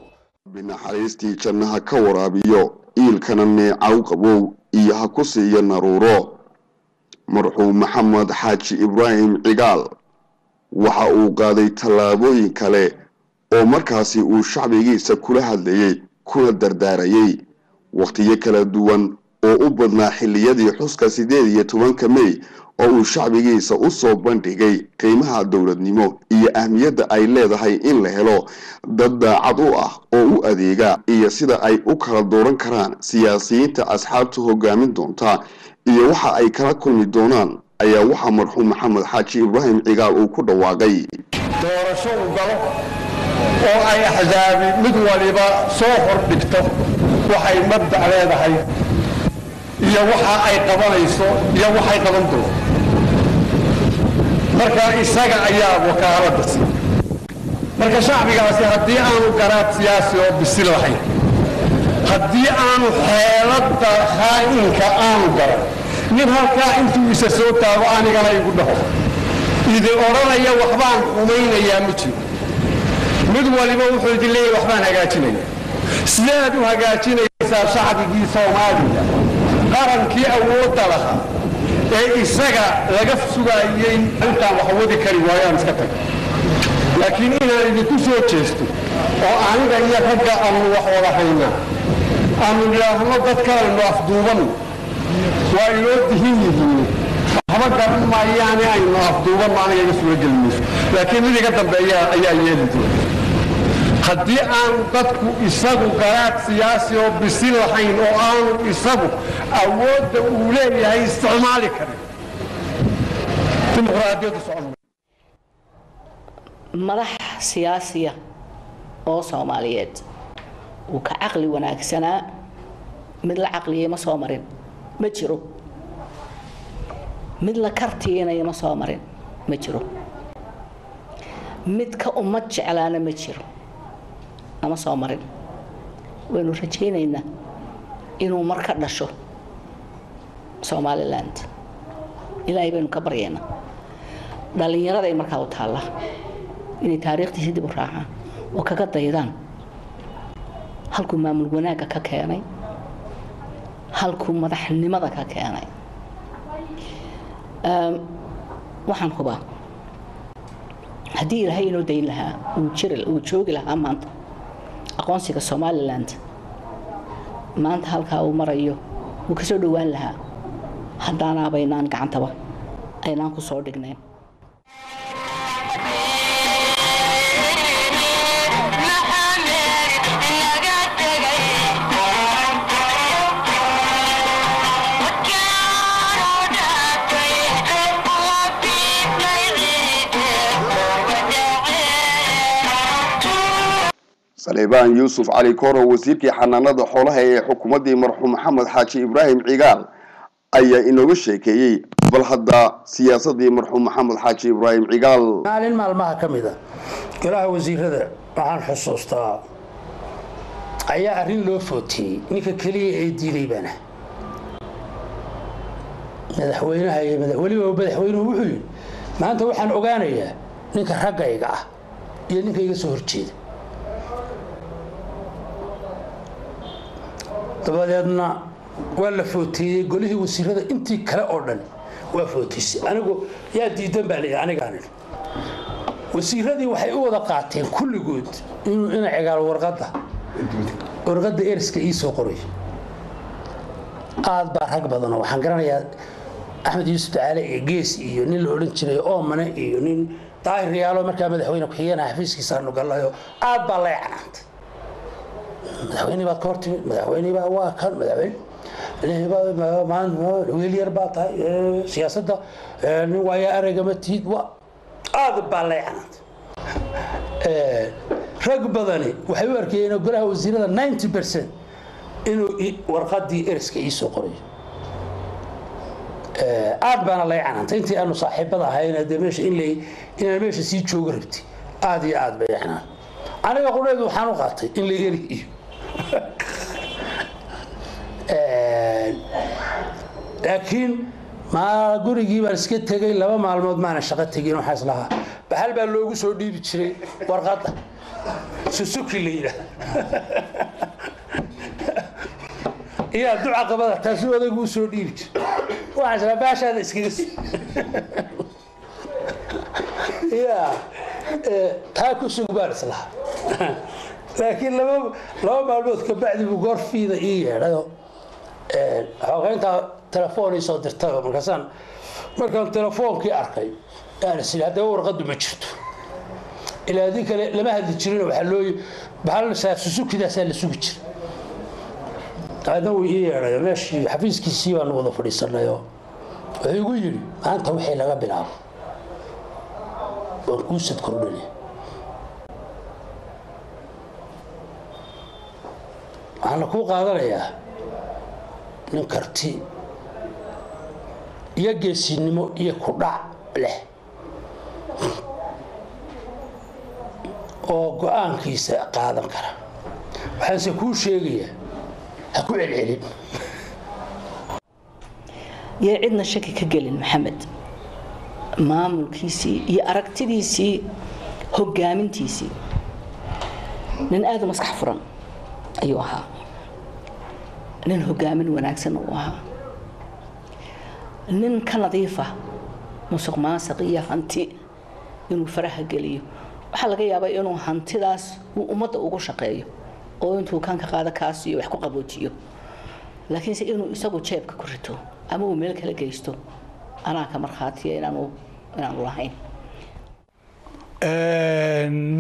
Binaxariistii jannaha ka waraabiyo iilkana neecaw qabow iyo ha ku siiyo naruuro. Marxuum maxamed xaaji ibraahim cigaal waxa uu qaaday tallaabooyin kale oo markaasi uu shacbigiisa kula hadlayey kuna dardaarayey wakhtiyo kala duwan oo u badnaa xilliyadii xuska siddeed iyo tobanka mey oo uu shacbigiisa u soo bandhigay qiimaha dowladnimo iyo ahmiyadda ay leedahay in la helo dad daacad u ah oo u adeega iyo sida ay u kala dooran karaan siyaasiyiinta asxaabta hogaamin doonta iyo waxa ay kala kulmi doonaan ayaa waxaa marxuum maxamed xaaji ibraahim cigaal uu ku dhawaaqay. Doorasho uu galo oo ay axsaabi mid waliba soo hordhigto waxay mabdac leedahay iyo waxa ay qabanayso iyo waxay qaban doonto. Marka isaga ayaa wakaaladda si marka shacbigaasi haddii aanu garaad siyaasi oo bisil lahayn haddii aanu xeeladda khaa'inka aanu garan nin halkaa intuu isa soo taago anigana igu dhaho idi odhanaya waxbaan xumaynayaa ma jiro. Mid waliba wuxuu idin leeyahy waxbaan hagaajinaya sidaad u hagaajinaysaa shacbigii soomaaliya qarankii awoodda lahaa ee isaga laga sugaayey intaan wax wadi kari waayaan iska tag. Laakiin inaan idinku soo jeesto oo aniga iyo ragga aanu wax wada haynaa aanu idhaahno dadkaannu afduubanno waa inoo dihin yihiin waxba garan maayaane aynu afduubanno aniga iga suga geli laakiin mid iga ayaa yeeli doona haddii aanu dadku isagu garaad siyaasi oo bisil lahayn oo aanu isagu awoodda uu leeyahay isticmaali karin. Madax siyaasiya oo soomaaliyeed. Uu ka caqli wanaagsanaa mid la caqliyay ma soo marin ma jiro. Mid la kartiinaya ma soo marin. Ma jiro. Mid ka ummad jeclaana ma jiro. Nama soo marin. Waynu rajaynaynaa inuu mar ka dhasho somaliland. Ilaahay baynu ka baryaynaa. Dhallinyarada ay markaa u taallaa inay taariikhdiisi dib u raacaan oo kaga daydaan. Halkuu maamul wanaagga ka keenay halkuu madaxnimada ka keenay. Waxaan hubaa. Haddii ilaahay inoo dayn lahaa uu joogi lahaa maanta aqoonsiga somaliland maanta halkaa uu marayo wuu ka soo dhowaan lahaa haddaanaabaynaan gacantaba aynaan ku soo dhignayn saleebaan yuusuf cali koro wasiirkii xanaanada xoolaha ee xukuumaddii marxuum maxamed xaaji ibraahim cigaal ayaa inooga sheekeeyey bal hadda siyaasadii marxuum maxamed xaaji ibraahim cigaal. Maalin maalmaha ka mid a golaha wasiirada waxaan xusuustaa ayaa arrin loo footiyey ninka keliya ee diiday baana. Madaxweynaha iyo weliba madaxweynuhu wuxuu yidhi maanta waxaan ogaanayaa ninka raggayga ah iyo ninka iga soo horjeeda dabadeedna waa la footeeyey golihii wasiirada intii kale oo dhan. Waa footeysay. Anigu yaa diidan baa anigaan idhi. Wasiiradii waxay u wada qaateen kulligood inuu ina cigaal warqadda. Warqadda eriska ii soo qoray. Aad baa rag badanoo waxaan garanayaa axmed yuusuf tacaale iyo gees iyo nin la odhan jiray oomane iyo nin daahir riyaalo markaa madaxweyne ku-xigeenaha xafiiskiisaanu gallayo aad baa lay canaantay madaxweyne baad ka hor timid madaxweyne baa waa kan madaxweyne wiil yar baa tahay siyaasadda nin waaya aragama tihid wa aad baa lay canaantay rag badani waxay u arkayeen golaha wasiirada 90 percent inuu warqadii eriska ii soo qorayo. Aad baana lay canaantay intii aanu saaxiibada ahayn dee meesha in inaan meesha sii joogo rabtay aad iyo aad bay canaan aniga qudheedu waxaan u qaatay in la eriyo laakiin ma gurigii baan iska tegay laba maalmood maana shaqo tegin waxaa islahaa bahal baa loogu soo dhiibi jiray warqadda. Susuki la yidhaah. Iyaa duca qabada taasi odaygu u soo dhiibi jiray. Waxaa islahaa baashaada iskaga si yaa taa ku sug islahaa laakiin laba maalmood kabacdi buu goor fiida ii yeedhayo xoogeyntaa telefoon ii soo dirtay oo markaasaan markaan telefoonkii arkay aan haddaba warqaddu ma jirto. Ilaa adii kale lama hadli jirin waxaa loo baxal susukidaasaa la sugi jira dabeedna wuu ii yeedhayo meeshii xafiiskiisii baanu wada fadhiisanayoo wuxuu igu yidhi maanta wixii laga bilaabo. Waan kuu sad kordhinaya waxaana kuu qaadanayaa nin karti iyo geesinimo iyo kudhac leh oo go'aankiisa qaadan kara. Waxaanse kuu sheegayaa ha ku celcelin. Yay cidna shaki ka gelin maxamed. Maamulkiisii iyo aragtidiisii hogaamintiisii nin aada maskax furan ayuu ahaa nin hogaamin wanaagsan uu ahaa. Nin ka nadiifa musuq maasuq iyo hanti inuu faraha geliyo. Waxaa laga yaabaa inuu hantidaas uu ummadda ugu shaqeeyo oo intuu kan ka qaado kaas iyo wax ku qaboojiyo. Laakiinse inuu isagu jeebka ku rito ama uu meel kala geysto anaa ka markhaatiya inaanu inaanu lahayn.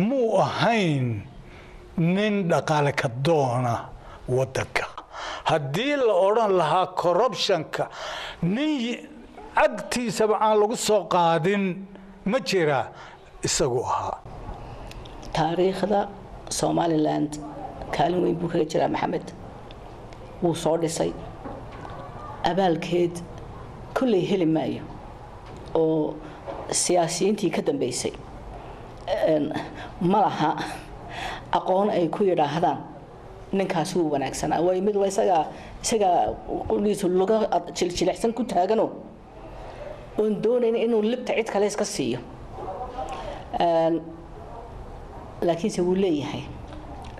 Muu ahayn nin dhaqaale ka doona waddanka haddii la odhan lahaa corruptionka nin agtiisaba aan lagu soo qaadin ma jira isagu ahaa. Taariikhda somaliland kaalin weyn buu kaga jiraa maxamed. Wuu soo dhisay. Abaalkeed kolley heli maayo oo siyaasiyiintii ka dambeysay. Ma laha aqoon ay ku yidhaahdaan ninkaasi wuu wanaagsanaa way mid waa isagaa isagaa qudhiisu luga jiljilicsan ku taagano. Oon doonayn inuu libta cid kale iska siiyo. Laakiinse wuu leeyahay.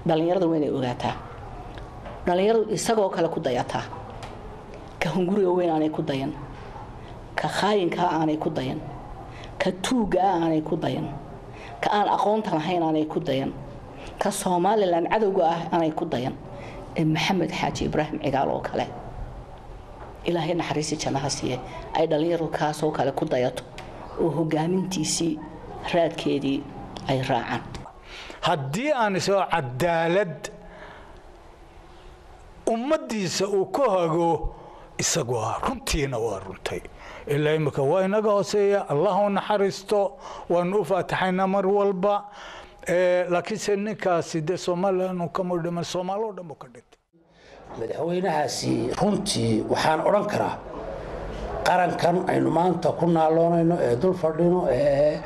Dhallinyaradu waa inay ogaataa. Dhallinyaradu isagoo kale ku dayataa. Ka hunguriga weyn aanay ku dayan. Ka khaayinkaa aanay ku dayan. Ka tuuggaa aanay ku dayan. Ka aan aqoonta lahayn aanay ku dayan ka somalilan cadowga ah aanay ku dayan ee maxamed xaaji ibraahim cigaal oo kale. Ilaahay naxariisi jannaha siiye. Ay dhallinyaradu kaasoo kale ku dayato oo hogaamintiisii raadkeedii ay raacaan. Haddii aan isoo cadaalad ummaddiisa uu ku hago isagu waa runtiina waa runtay. Ilaa imika waa inaga hooseeya allah u naxariisto waanu u faataxaynaa mar walba laakiinse ninkaasi dee somalilan kama dhiman soomaali oo dhan buu ka dhintay madaxweynahaasi runtii waxaan odhan karaa qarankan aynu maanta ku naaloonayno ee dul fadhino ee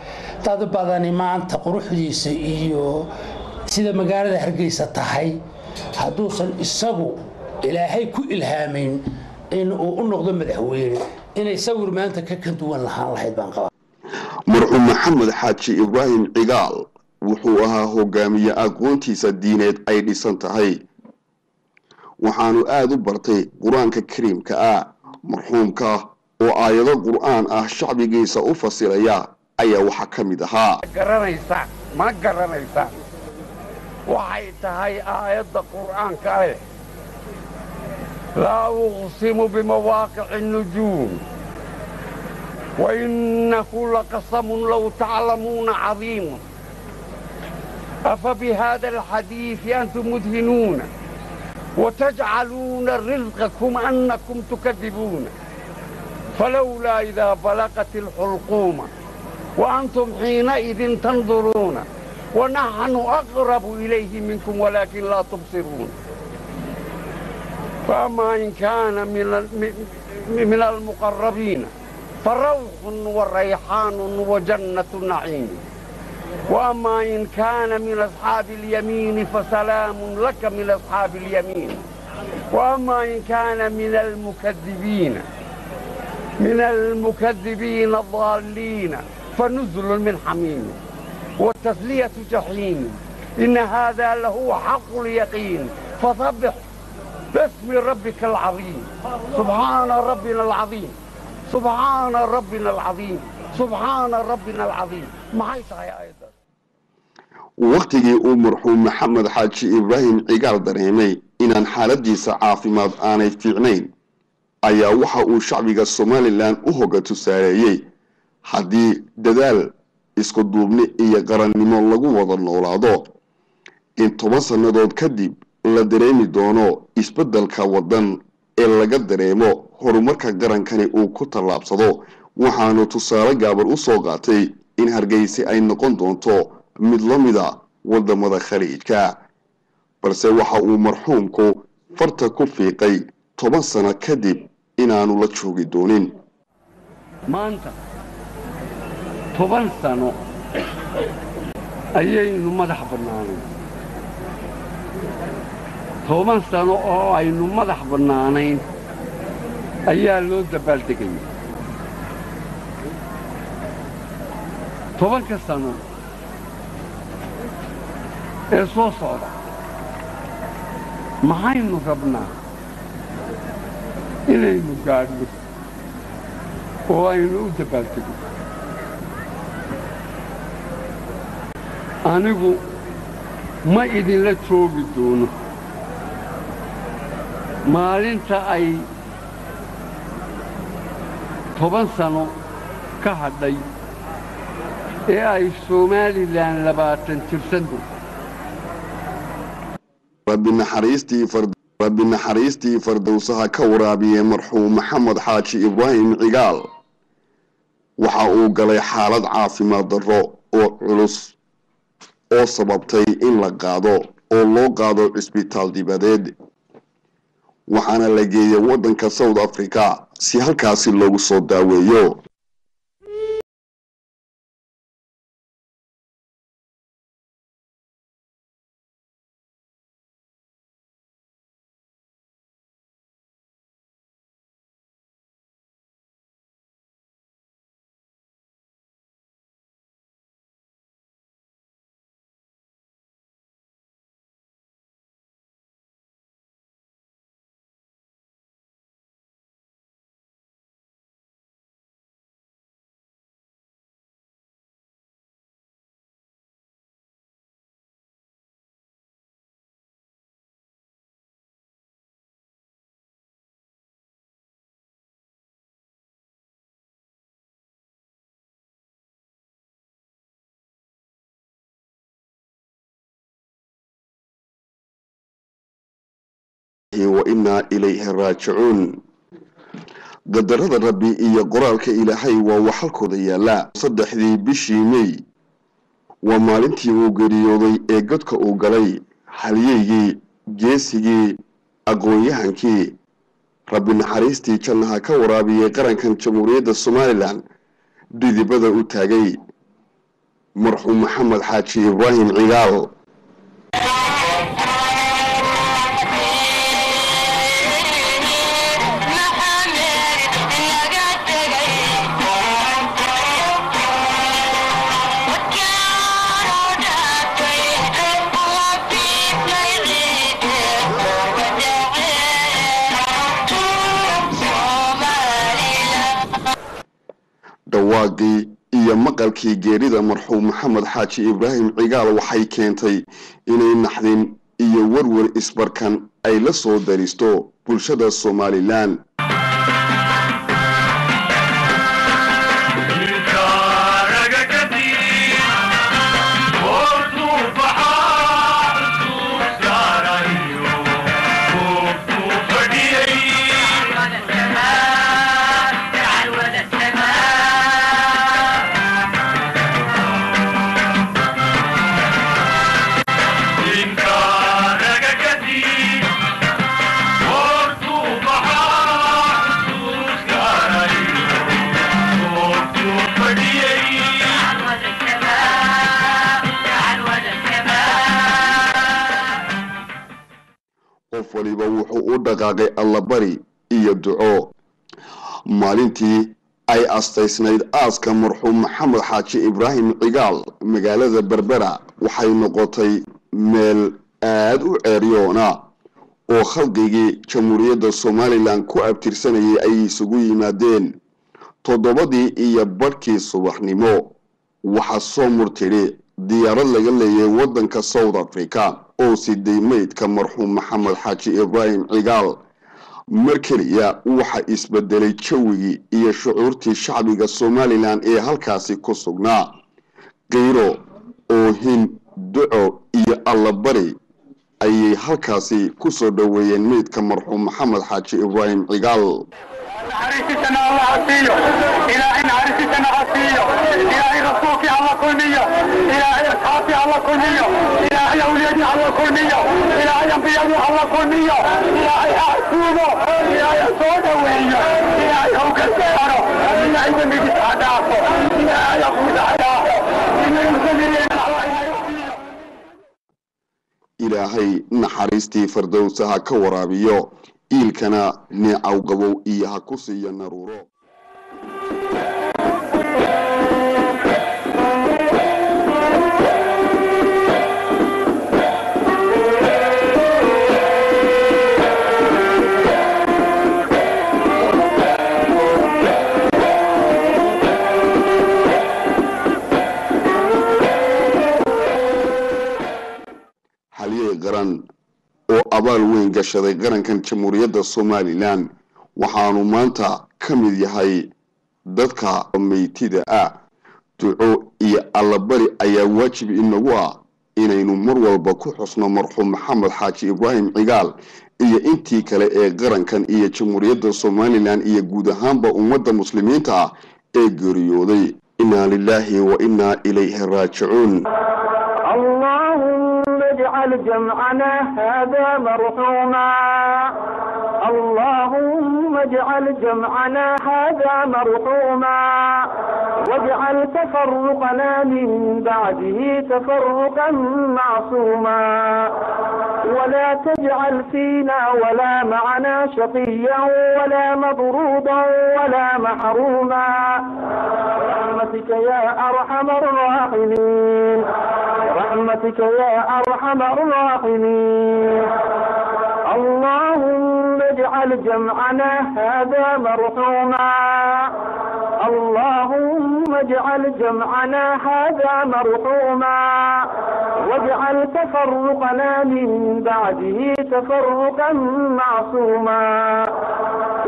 dad badani maanta quruxdiisa iyo sida magaalada hargeysa tahay. Hadduusan isagu ilaahay ku ilhaamayn in uu u noqdo madaxweyne inay sawir maanta ka ka duwan lahaan lahayd baan qabaa. Marxuum maxamed xaaji ibraahim cigaal wuxuu ahaa hogaamiye aqoontiisa diineed ay dhisan tahay. Waxaanu aada u bartay qur'aanka kariimka ah marxuumka oo aayado qur'aan ah shacbigiisa u fasiraya ayaa waxaa ka mid ahaa. Ma garanaysa waxay tahay aayadda qur'aanka leh laa uqsimu bimawaaqici nujuum. Wainnahu laqasamun low taclamuuna cadiimun bihada alxadiidi antum mudhinuuna وتجعلون رزقكم أنكم تكذبون؟ فلولا إذا بلغت الحلقوم وأنتم حينئذ تنظرون ونحن أقرب إليه منكم ولكن لا تبصرون. فأما إن كان من من المقربين فروح وريحان وجنة نعيم وأما إن كان من أصحاب اليمين فسلام لك من أصحاب اليمين. وأما إن كان من المكذبين من المكذبين الضالين فنزل من حميم والتسلية جحيم. إن هذا لهو حق اليقين. فصبح باسم ربك العظيم. سبحان ربنا العظيم. سبحان ربنا العظيم. سبحان ربنا العظيم. tahay aayaddaas wakhtigii uu marxuum maxamed xaaji ibraahim cigaal dareemay inaan xaaladiisa caafimaad aanay fiicnayn ayaa waxa uu shacbiga somalilan u hoga tusaareeyey haddii dadaal isku duubni iyo qarannimo lagu wada noolaado in toban sannadood kadib la dareemi doono isbeddelka waddan ee laga dareemo horumarka qarankani uu ku tallaabsado waxaanu tusaale gaaban u soo qaatay in hargeysa ay noqon doonto mid la mida waddamada khaliijka. Balse waxa uu marxuumku farta ku fiiqay toban sano kadib inaanu la joogi doonin. Maanta toban sano ayaynu madax bannaanayn. Toban sano oo aynu madax bannaanayn ayaa loo dabaaldegaya tobanka sano ee soo socda maxaynu rabnaa inaynu gaadhno oo aynu u dabaaldegno anigu ma idinla joogi doono maalinta ay toban sano ka hadhay ee ay somalilan labaatan jirsan doonto rabbi naxariistii fardowsaha ka waraabiyey marxuum maxamed xaaji ibraahim cigaal. Waxa uu galay xaalad caafimaad darro oo culus oo sababtay in la qaado oo loo qaado cisbitaal dibadeed. Waxaana la geeyay waddanka south africa si halkaasi loogu soo daaweeyo wa innaa ilayhi raajicuun qadarada rabbi iyo qoraalka ilaahay waa waxalkooda yaallaa saddexdii bishii mey waa maalintii uu geeriyooday ee godka uu galay. Halyeygii geesigii aqoon-yahankii rabbi naxariistii jannaha ka waraabiyey qarankan jamhuuriyadda somalilan. Dhidibada u taagay marxuum maxamed xaaji ibraahim cigaal dhawaaqii iyo maqalkii geerida marxuum maxamed xaaji ibraahim cigaal waxay keentay inay naxdin iyo werwer isbarkan ay la soo daristo bulshada somalilan qof waliba wuxuu u dhaqaaqay allabari iyo duco. Maalintii ay astaysnayd aaska marxuum maxamed xaaji ibraahim cigaal magaalada berbera waxay noqotay meel aada u ceeryoona oo khalqigii jamhuuriyadda somalilan ku abtirsanayay ay isugu yimaadeen. Toddobadii iyo badhkii subaxnimo waxaa soo murtidhi diyaarad laga leeyay waddanka south africa oo siday meydka marxuum maxamed xaaji ibraahim cigaal. Mar keliya waxa isbedelay jawigii iyo shucuurtii shacbiga somalilan ee halkaasi ku sugnaa. Qiiro oohin duco iyo allabari ayay halkaasi ku soo dhoweeyeen meydka marxuum maxamed xaaji ibraahim cigaal naxariistiisana alla ha siiyo ilaahay naxariistiisana ha siiyo ilaahay rasuulkii alla kulmiyo ilaahay asxaabtii alla kulmiyo ilaahay awliyadii alla kulmiyo ilaahay ambiyadii alla kulmiyo ilaahay ha asuugo ilaahay ha soo dhoweeyo ilaahay ha u gargaaro ilaahay dembigiisa ha dhaafo ilaahay ha kuusa ha dhaafo inaynu samireen alla ilaahay ha siiyo ilaahay naxariistii fardowsa ha ka waraabiyo iilkana neecaw qabow iyo ha ku siiyo naruuro. Halyey qaran oo abaal weyn gashaday qarankan jamhuuriyadda somalilan. Waxaanu maanta ka mid yahay dadka meytida ah. Duco iyo allabari ayaa waajib inagu ah inaynu mar walba ku xusno marxuum maxamed xaaji ibraahim cigaal iyo intii kale ee qarankan iyo jamhuuriyadda somalilan iyo guud ahaanba ummadda muslimiinta ah ee geeriyooday. Innaa lilaahi wa innaa ilayhi raajicuun الجمع هذا مرحوما. اللهم اجعل جمعنا هذا مرحوما واجعل تفرقنا من بعده تفرقا معصوما. ولا تجعل فينا ولا معنا شقيا ولا مضرودا ولا محروما. برحمتك يا أرحم الراحمين برحمتك يا أرحم الراحمين. اللهم اجعل جمعنا هذا مرحوما. اللهم اجعل جمعنا هذا مرحوما واجعل تفرقنا من بعده تفرقا معصوما.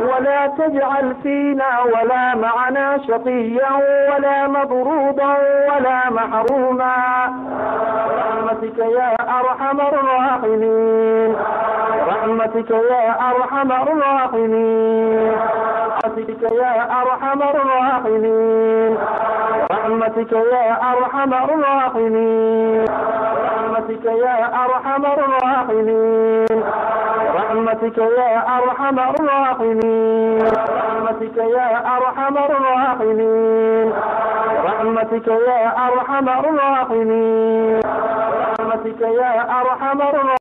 ولا تجعل فينا ولا معنا شقيا ولا مضرودا ولا محروما. برحمتك يا أرحم الراحمين. برحمتك يا أرحم الراحمين. برحمتك يا أرحم الراحمين. برحمتك يا أرحم الراحمين. برحمتك يا أرحم الراحمين. برحمتك يا أرحم الراحمين. برحمتك يا أرحم الراحمين. برحمتك يا أرحم الراحمين. برحمتك يا أرحم الراحمين.